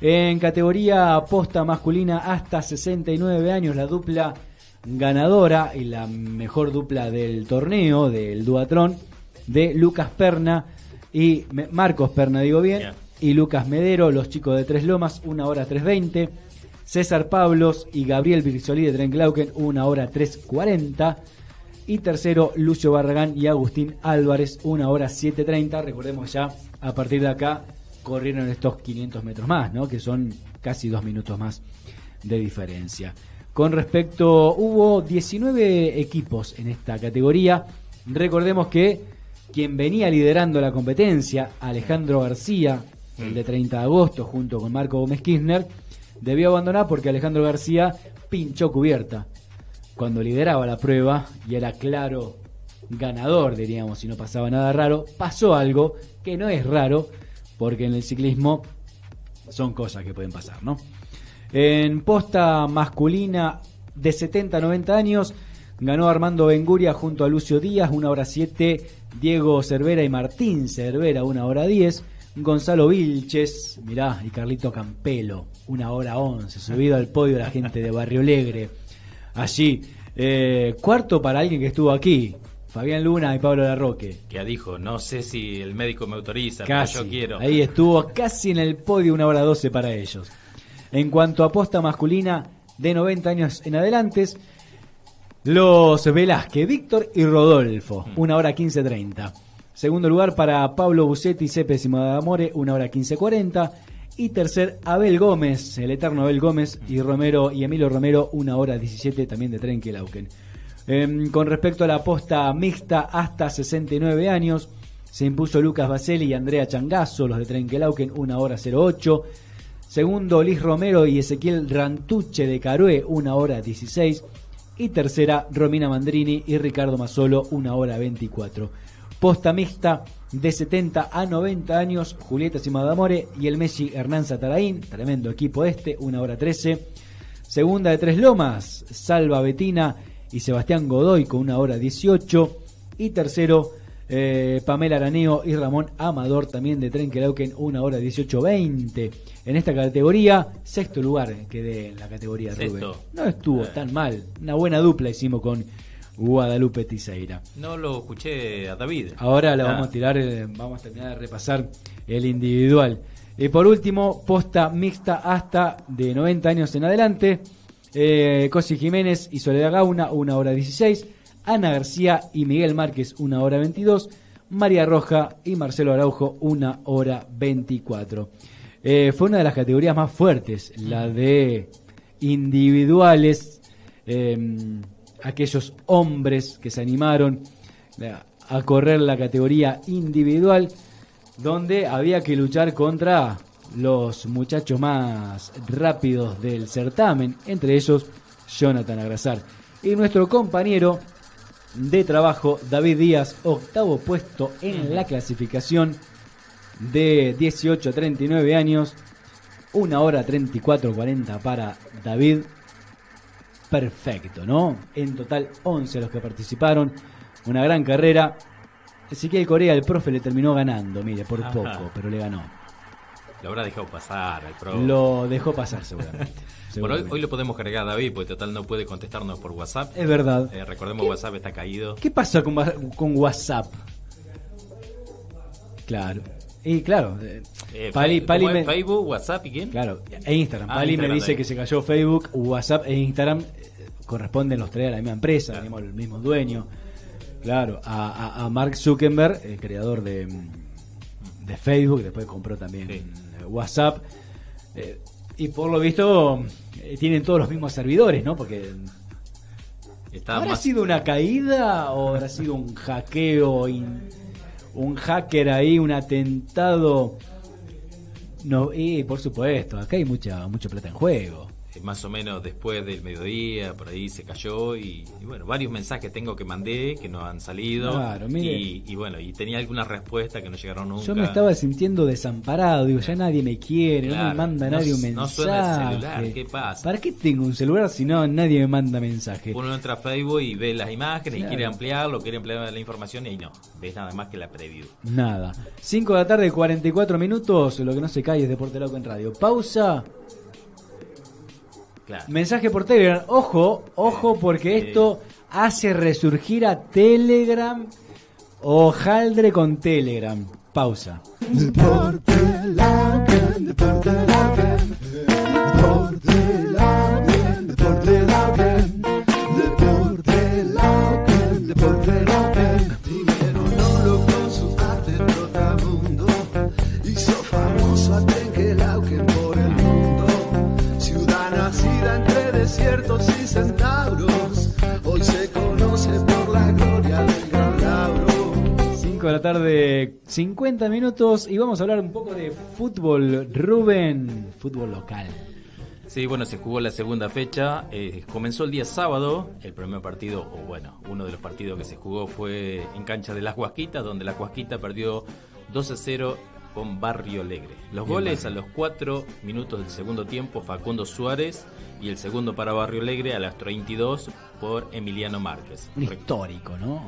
En categoría posta masculina hasta 69 años, la dupla ganadora y la mejor dupla del torneo, del Duatrón, de Lucas Perna y Marcos Perna, digo bien, y Lucas Medero, los chicos de Tres Lomas, una hora 3.20. César Pablos y Gabriel Virsolí de Trenklauken, una hora 3.40. Y tercero, Lucio Barragán y Agustín Álvarez, una hora 7.30. Recordemos ya, a partir de acá, corrieron estos 500 metros más, ¿no? Que son casi dos minutos más de diferencia. Con respecto, hubo 19 equipos en esta categoría. Recordemos que quien venía liderando la competencia, Alejandro García, el de 30 de agosto, junto con Marco Gómez Kirchner, debió abandonar porque Alejandro García pinchó cubierta cuando lideraba la prueba y era claro ganador, diríamos, si no pasaba nada raro. Pasó algo que no es raro, porque en el ciclismo son cosas que pueden pasar, ¿no? En posta masculina de 70 a 90 años, ganó Armando Benguria junto a Lucio Díaz, una hora 7, Diego Cervera y Martín Cervera, una hora 10, Gonzalo Vilches, mirá, y Carlito Campelo, una hora 11, subido al podio la gente de Barrio Alegre. Allí, eh, cuarto para alguien que estuvo aquí, Fabián Luna y Pablo Larroque. Que dijo, no sé si el médico me autoriza, pero yo quiero. Ahí estuvo casi en el podio, una hora 12 para ellos. En cuanto a posta masculina de 90 años en adelante, los Velázquez, Víctor y Rodolfo, mm. una hora 15.30. Segundo lugar para Pablo Bucetti y Cepe Amore, una hora 15.40. Y tercer, Abel Gómez, el eterno Abel Gómez y Romero y Emilio Romero, una hora 17 también de Trenkelauken. Em, con respecto a la posta mixta hasta 69 años, se impuso Lucas Baseli y Andrea Changazo, los de Trenkelauken, 1 hora 08. Segundo, Liz Romero y Ezequiel Rantuche de Carué, 1 hora 16. Y tercera, Romina Mandrini y Ricardo Mazzolo, 1 hora 24. Posta mixta de 70 a 90 años, Julieta Simadamore y el Messi Hernán Sataraín, tremendo equipo este, 1 hora 13. Segunda de Tres Lomas, Salva Betina y Sebastián Godoy con una hora 18. Y tercero, eh, Pamela Araneo y Ramón Amador también de Trenkelauken, una hora 18.20. En esta categoría, sexto lugar quedé en la categoría Rubén. No estuvo eh. tan mal. Una buena dupla hicimos con Guadalupe Tiseira. No lo escuché a David. Ahora la ah. vamos a tirar, eh, vamos a terminar de repasar el individual. Y por último, posta mixta hasta de 90 años en adelante. Eh, Cosi Jiménez y Soledad Gauna, una hora 16. Ana García y Miguel Márquez, una hora 22. María Roja y Marcelo Araujo, una hora 24. Eh, fue una de las categorías más fuertes, la de individuales, em, aquellos hombres que se animaron a correr la categoría individual, donde había que luchar contra los muchachos más rápidos del certamen, entre ellos Jonathan Agrasar. Y nuestro compañero de trabajo, David Díaz, octavo puesto en la clasificación de 18 a 39 años, una hora 34-40 para David. Perfecto, ¿no? En total 11 los que participaron, una gran carrera. Ezequiel Corea, el profe, le terminó ganando, mire, por poco, pero le ganó. Lo habrá dejado pasar el pro. Lo dejó pasar seguramente. bueno, hoy, lo podemos cargar a David, porque total no puede contestarnos por WhatsApp. Es verdad. Eh, recordemos WhatsApp está caído. ¿Qué pasa con, con WhatsApp? Claro. Y claro, eh, eh Pali, Pali Facebook, WhatsApp y quién? Claro, e Instagram. Ah, Pali me dice que se cayó Facebook, WhatsApp e Instagram eh, corresponden los tres a la misma empresa, tenemos el mismo dueño. Claro, a, a, Mark Zuckerberg, el creador de, de Facebook, después compró también eh, WhatsApp. y por lo visto tienen todos los mismos servidores, ¿no? Porque ¿Habrá sido una caída o habrá sido un hackeo un hacker ahí, un atentado. No, y por supuesto, acá hay mucha, mucha plata en juego más o menos después del mediodía, por ahí se cayó y, bueno, varios mensajes tengo que mandé que no han salido. y, bueno, y tenía alguna respuesta que no llegaron nunca. Yo me estaba sintiendo desamparado, digo, ya nadie me quiere, no me manda nadie un mensaje. No suena el celular, ¿qué pasa? ¿Para qué tengo un celular si no nadie me manda mensaje? Uno entra a Facebook y ve las imágenes y quiere ampliarlo, quiere ampliar la información y no, ves nada más que la preview. Nada. 5 de la tarde, 44 minutos, lo que no se cae es Deporte Loco en Radio. Pausa. Mensaje por Telegram. Ojo, ojo, porque esto hace resurgir a Telegram. Ojaldre con Telegram. Pausa. hoy 5 de la tarde, 50 minutos, y vamos a hablar un poco de fútbol, Rubén, fútbol local. Sí, bueno, se jugó la segunda fecha. Eh, comenzó el día sábado. El primer partido, o bueno, uno de los partidos que se jugó fue en cancha de Las Huasquitas, donde La Huasquita perdió 2 a 0 con Barrio Alegre. Los goles a los 4 minutos del segundo tiempo, Facundo Suárez y el segundo para Barrio Alegre a las 32 por Emiliano Márquez. Un histórico, ¿no?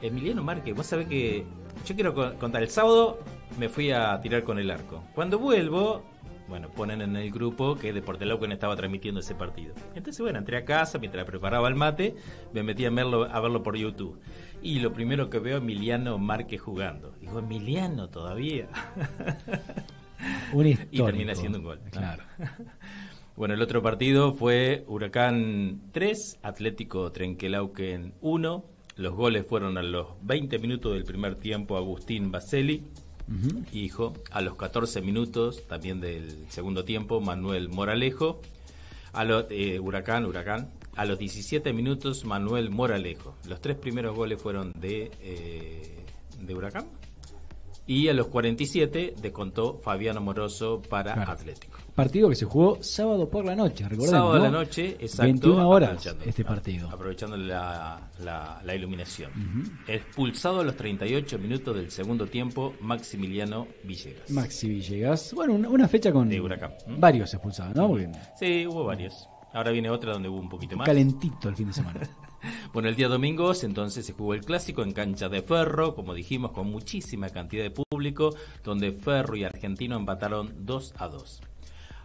Emiliano Márquez, vos sabés que yo quiero contar, el sábado me fui a tirar con el arco. Cuando vuelvo, bueno, ponen en el grupo que Deportelauquen estaba transmitiendo ese partido. Entonces, bueno, entré a casa mientras preparaba el mate, me metí a verlo, a verlo por YouTube. Y lo primero que veo, Emiliano Márquez jugando. Digo, Emiliano todavía. Un. Y termina haciendo un gol. Claro. Bueno, el otro partido fue Huracán 3, Atlético Trenquelauquen 1. Los goles fueron a los 20 minutos del primer tiempo Agustín Baseli, hijo. A los 14 minutos también del segundo tiempo Manuel Moralejo. A los, eh, Huracán, Huracán. A los 17 minutos Manuel Moralejo. Los tres primeros goles fueron de, eh, de Huracán. Y a los 47 descontó Fabiano Moroso para Atlético. Partido que se jugó sábado por la noche, recordemos. Sábado a la noche, exacto. 21 horas este partido. Aprovechando la, la, iluminación. Expulsado a los 38 minutos del segundo tiempo, Maximiliano Villegas. Maxi Villegas. Bueno, una, fecha con varios expulsados, ¿no? Sí, hubo varios. Ahora viene otra donde hubo un poquito más. Calentito el fin de semana. Bueno, el día domingo entonces se jugó el clásico en cancha de Ferro, como dijimos, con muchísima cantidad de público, donde Ferro y Argentino empataron 2 a 2.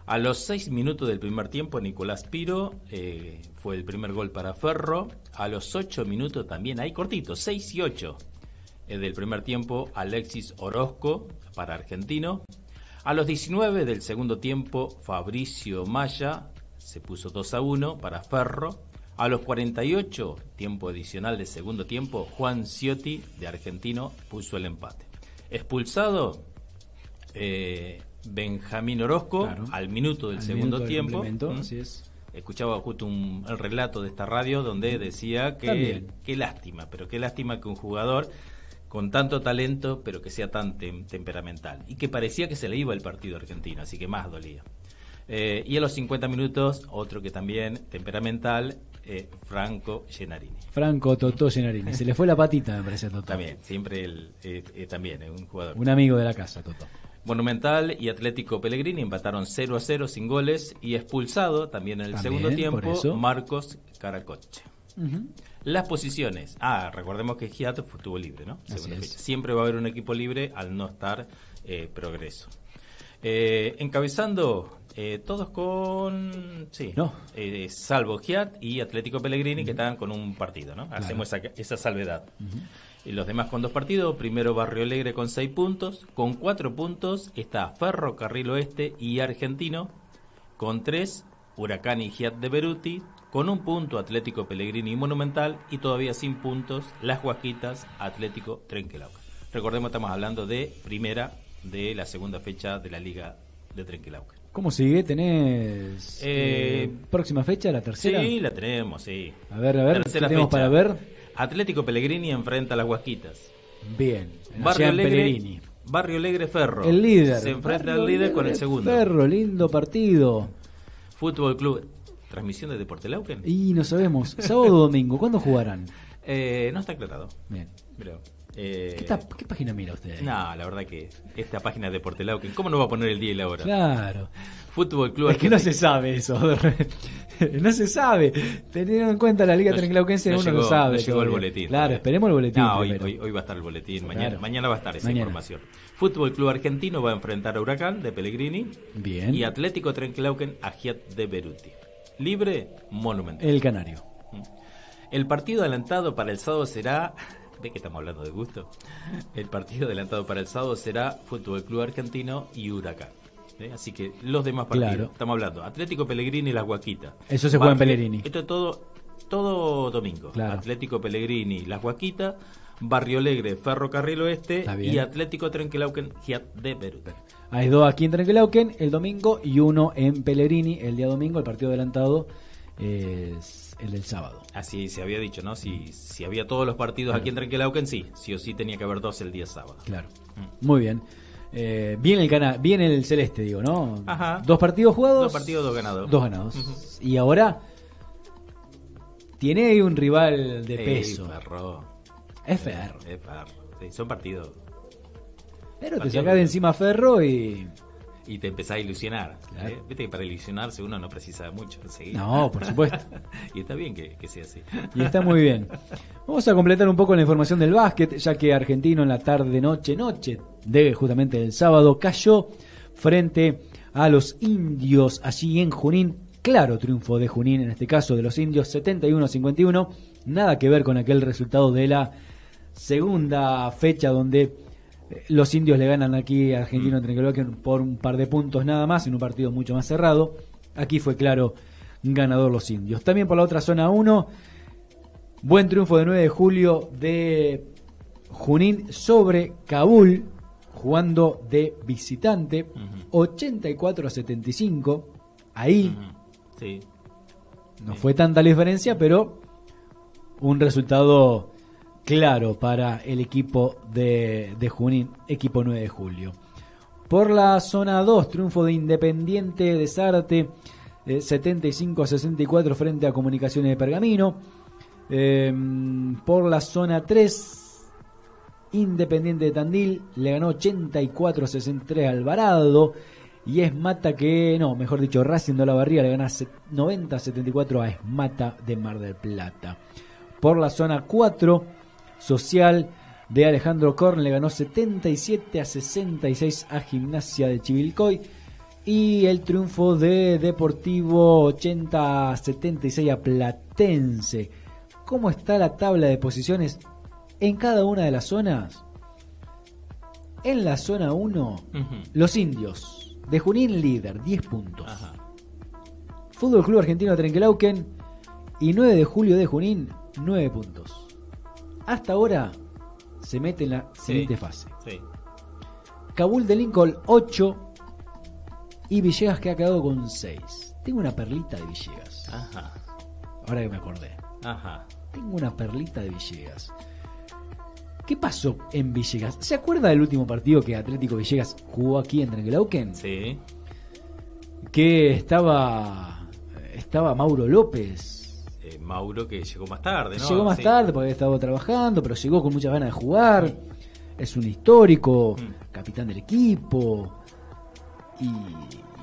A los 6 minutos del primer tiempo, Nicolás Piro eh, fue el primer gol para Ferro. A los 8 minutos también, ahí cortito, 6 y 8 eh, del primer tiempo, Alexis Orozco para Argentino. A los 19 del segundo tiempo, Fabricio Maya se puso 2 a 1 para Ferro. A los 48, tiempo adicional de segundo tiempo, Juan Ciotti de Argentino puso el empate. Expulsado eh, Benjamín Orozco al minuto del segundo tiempo. Escuchaba justo un, el relato de esta radio donde decía que qué lástima, pero qué lástima que un jugador con tanto talento, pero que sea tan temperamental. Y que parecía que se le iba el partido argentino, así que más dolía. Eh, y a los 50 minutos, otro que también temperamental, eh, Franco Genarini. Franco Totó Genarini. Se le fue la patita, me parece a Totó. También, siempre el, eh, eh, también, un jugador. Un amigo de la casa, Totó. Monumental y Atlético Pellegrini empataron 0 a 0 sin goles y expulsado también en el segundo tiempo Marcos Caracoche. Las posiciones. Ah, recordemos que Giato estuvo libre, ¿no? Siempre va a haber un equipo libre al no estar progreso. Eh, encabezando eh, todos con. Sí. No. Eh, salvo Giat y Atlético Pellegrini, que están con un partido, ¿no? Hacemos esa, esa salvedad. Y los demás con dos partidos. Primero Barrio Alegre con seis puntos. Con cuatro puntos está Ferro, Carril Oeste y Argentino. Con tres, Huracán y Giat de Beruti. Con un punto Atlético Pellegrini y Monumental. Y todavía sin puntos, Las Guajitas, Atlético Trenquelauca. Recordemos, estamos hablando de primera de la segunda fecha de la Liga de Trenquelauca. ¿Cómo sigue? ¿Tenés Eh, eh, próxima fecha, la tercera? Sí, la tenemos, sí. A ver, a ver, ¿qué Tercera tenemos fecha. para ver? Atlético Pellegrini enfrenta a las Huasquitas. Bien. Barrio Alegre, Pellegrini. Barrio Alegre Ferro. El líder. Se enfrenta Barrio al líder con el segundo. Ferro, lindo partido. Fútbol Club. Transmisión de Deporte Lauken. Y no sabemos, sábado o domingo, ¿cuándo jugarán? Eh, no está aclarado. Bien. Pero, eh, ¿Qué, página mira usted? ahí? No, la verdad que esta página de Deporte Lauken, ¿cómo no va a poner el día y la hora? Claro. Fútbol Club Es que no se sabe eso. no se sabe. Teniendo en cuenta la Liga No- Trenquelauquense, no uno llegó- no sabe. no llegó el boletín. Claro, esperemos el boletín. No, hoy, hoy- hoy va a estar el boletín. Mañana, Claro. mañana va a estar esa Mañana. información. Fútbol Club Argentino va a enfrentar a Huracán de Pellegrini. Bien. Y Atlético Trenquelauken a Giat de Beruti. Libre, monumental. El Canario. El partido adelantado para el sábado será. ¿De qué estamos hablando de gusto? El partido adelantado para el sábado será Fútbol Club Argentino y Huracán. ¿Eh? Así que los demás partidos. Claro. Estamos hablando Atlético Pellegrini y Las Guaquitas. Eso se juega en Pellegrini. Esto es todo, todo domingo. Claro. Atlético Pellegrini, Las Guaquitas, Barrio Alegre, Ferrocarril Oeste y Atlético Trenquelauken, Giat de Beruti. Hay dos aquí en Trenquelauquen el domingo y uno en Pellegrini el día domingo. El partido adelantado es el del sábado. Así se había dicho, ¿no? Si, si había todos los partidos aquí en Trenquelauken, sí. Sí o sí tenía que haber dos el día sábado. Claro. Muy bien. Eh, bien el cana bien el celeste, digo, ¿no? Ajá. Dos partidos jugados. Dos partidos, dos ganados. Dos ganados. Y ahora tiene ahí un rival de Ey, peso. Ferro. Es Ferro. Es Ferro. Sí, son partidos. Pero te partido saca de de- encima Ferro y. Y te empezás a ilusionar. Claro. ¿eh? Viste que para ilusionarse uno no precisa mucho enseguida. No, por supuesto. y está bien que, que sea así. Y está muy bien. Vamos a completar un poco la información del básquet, ya que Argentino en la tarde, noche, noche de justamente el sábado cayó frente a los indios allí en Junín. Claro, triunfo de Junín, en este caso de los indios, 71-51. Nada que ver con aquel resultado de la segunda fecha donde los indios le ganan aquí a Argentino en Trenquelauquen por un par de puntos nada más, en un partido mucho más cerrado. Aquí fue claro ganador los indios. También por la otra zona 1, buen triunfo de 9 de julio de Junín sobre Kabul, jugando de visitante, 84 a 75. Ahí. Sí. no fue tanta la diferencia, pero un resultado claro para el equipo de, Junín, equipo 9 de julio. Por la zona 2, triunfo de Independiente de Sarte, eh, 75 a 64 frente a Comunicaciones de Pergamino. Eh, por la zona 3, Independiente de Tandil le ganó 84 a 63 a Alvarado. Y es Mata que, no, mejor dicho, Racing de la Barría le gana 90 a 74 a Esmata de Mar del Plata. Por la zona 4, Social de Alejandro Korn le ganó 77 a 66 a Gimnasia de Chivilcoy. Y el triunfo de Deportivo 80 a 76 a Platense. ¿Cómo está la tabla de posiciones en cada una de las zonas? En la zona 1, Ujú. los indios. De Junín líder, 10 puntos. Ajá. Fútbol Club Argentino Trenquelauquen y 9 de julio de Junín, 9 puntos. Hasta ahora se mete en la siguiente fase. Sí. Kabul de Lincoln 8 y Villegas que ha quedado con 6. Tengo una perlita de Villegas. Ajá. Ahora que me acordé. Ajá. Tengo una perlita de Villegas. ¿Qué pasó en Villegas? ¿Se acuerda del último partido que Atlético Villegas jugó aquí en Trenquelauquen? Sí. Que estaba estaba Mauro López. Eh, Mauro que llegó más tarde, ¿no? Llegó más Sí. tarde porque había estado trabajando, pero llegó con muchas ganas de jugar. Es un histórico, Mm. capitán del equipo. Y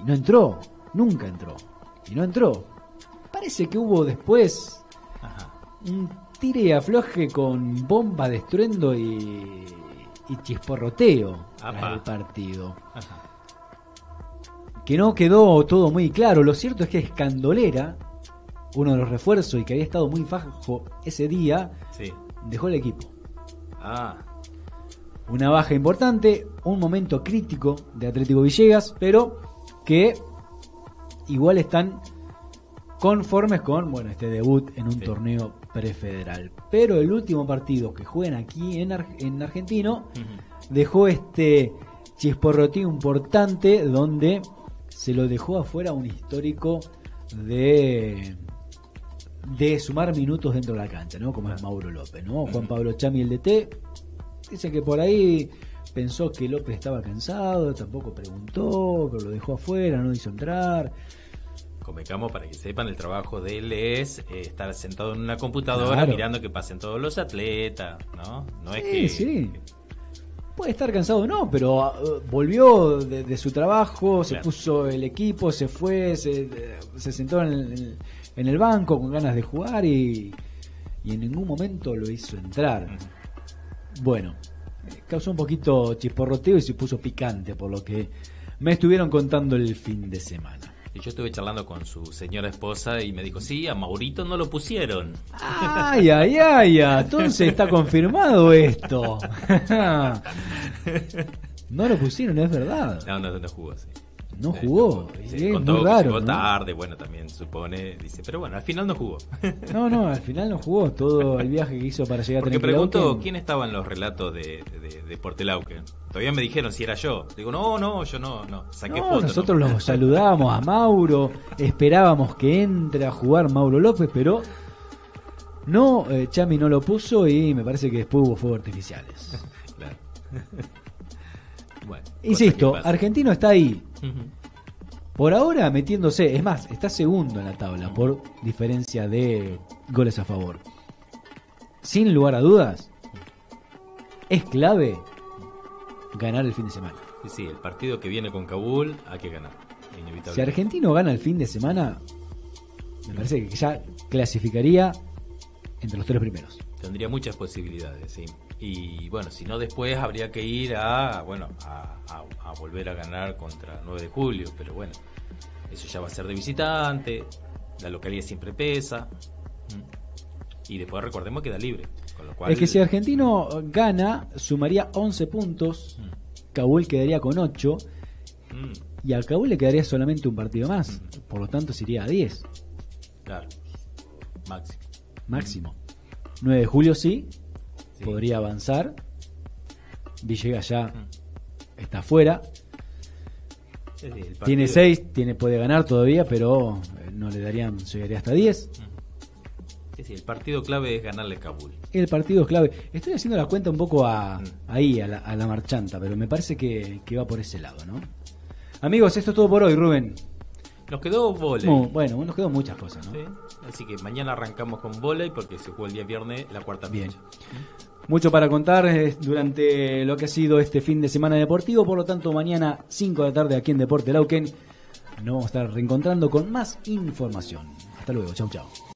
no entró, nunca entró. Y no entró. Parece que hubo después Ajá. un tire y afloje con bomba de estruendo y, y chisporroteo Apa. tras el partido. Ajá. que no quedó todo muy claro. Lo cierto es que Escandolera, uno de los refuerzos y que había estado muy bajo ese día, dejó el equipo. Ah. Una baja importante, un momento crítico de Atlético Villegas, pero que igual están conformes con bueno este debut en un torneo prefederal. Pero el último partido que juegan aquí en, en Argentino dejó este chisporrotín importante donde se lo dejó afuera un histórico de de sumar minutos dentro de la cancha, ¿no? Como es Mauro López, ¿no? Juan Pablo Chami, el DT, dice que por ahí pensó que López estaba cansado, tampoco preguntó, pero lo dejó afuera, no hizo entrar. Convengamos para que sepan, el trabajo de él es eh, estar sentado en una computadora mirando que pasen todos los atletas, ¿no? No es que... Sí puede estar cansado o no, pero ah, volvió de, su trabajo, se puso el equipo, se fue, se, sentó en el, banco con ganas de jugar y, en ningún momento lo hizo entrar. Bueno, causó un poquito chisporroteo y se puso picante por lo que me estuvieron contando el fin de semana. Y yo estuve charlando con su señora esposa y me dijo, sí, a Maurito no lo pusieron. Ay, ay, ay, entonces está confirmado esto. no lo pusieron, es verdad. No, no, no jugó, sí. No jugó. Sí, contó raro, tarde, bueno, también supone, dice, pero bueno, al final no jugó. no, no, al final no jugó todo el viaje que hizo para llegar a Porque pregunto quién estaba en los relatos de, de, de Portelauken. Todavía me dijeron si era yo. Digo, no, no, yo no, no. Saqué no, Nosotros lo saludábamos a Mauro, esperábamos que entre a jugar Mauro López, pero no, eh, Chami no lo puso y me parece que después hubo fuegos artificiales. claro. bueno, Insisto, Argentino está ahí. Por ahora metiéndose, es más, está segundo en la tabla por diferencia de goles a favor. Sin lugar a dudas, es clave ganar el fin de semana. Sí, sí, el partido que viene con Kabul hay que ganar. Si Argentino gana el fin de semana, me parece que ya clasificaría entre los tres primeros. Tendría muchas posibilidades, sí. Y bueno, si no después habría que ir a, bueno, a, volver a ganar contra 9 de julio, pero bueno, eso ya va a ser de visitante, la localidad siempre pesa. Y después recordemos que da libre. Es que si Argentino gana, sumaría 11 puntos, mm. Kabul quedaría con 8, mm. y al Kabul le quedaría solamente un partido más, mm. por lo tanto sería a 10. Claro, máximo. Máximo. 9 de julio sí, podría avanzar. Villegas ya está fuera. tiene 6, tiene, puede ganar todavía, pero eh, no le darían, llegaría hasta 10 el partido clave es ganarle Kabul. El partido es clave. Estoy haciendo la cuenta un poco a, mm. ahí, a la, marchanta, pero me parece que, va por ese lado, ¿no? Amigos, esto es todo por hoy, Rubén. Nos quedó volei. bueno, nos quedó muchas cosas, ¿no? Así que mañana arrancamos con volei porque se juega el día viernes la cuarta Bien. Mucho para contar eh, durante lo que ha sido este fin de semana deportivo, por lo tanto mañana 5 de la tarde aquí en Deporte Lauken nos vamos a estar reencontrando con más información. Hasta luego, chau chau.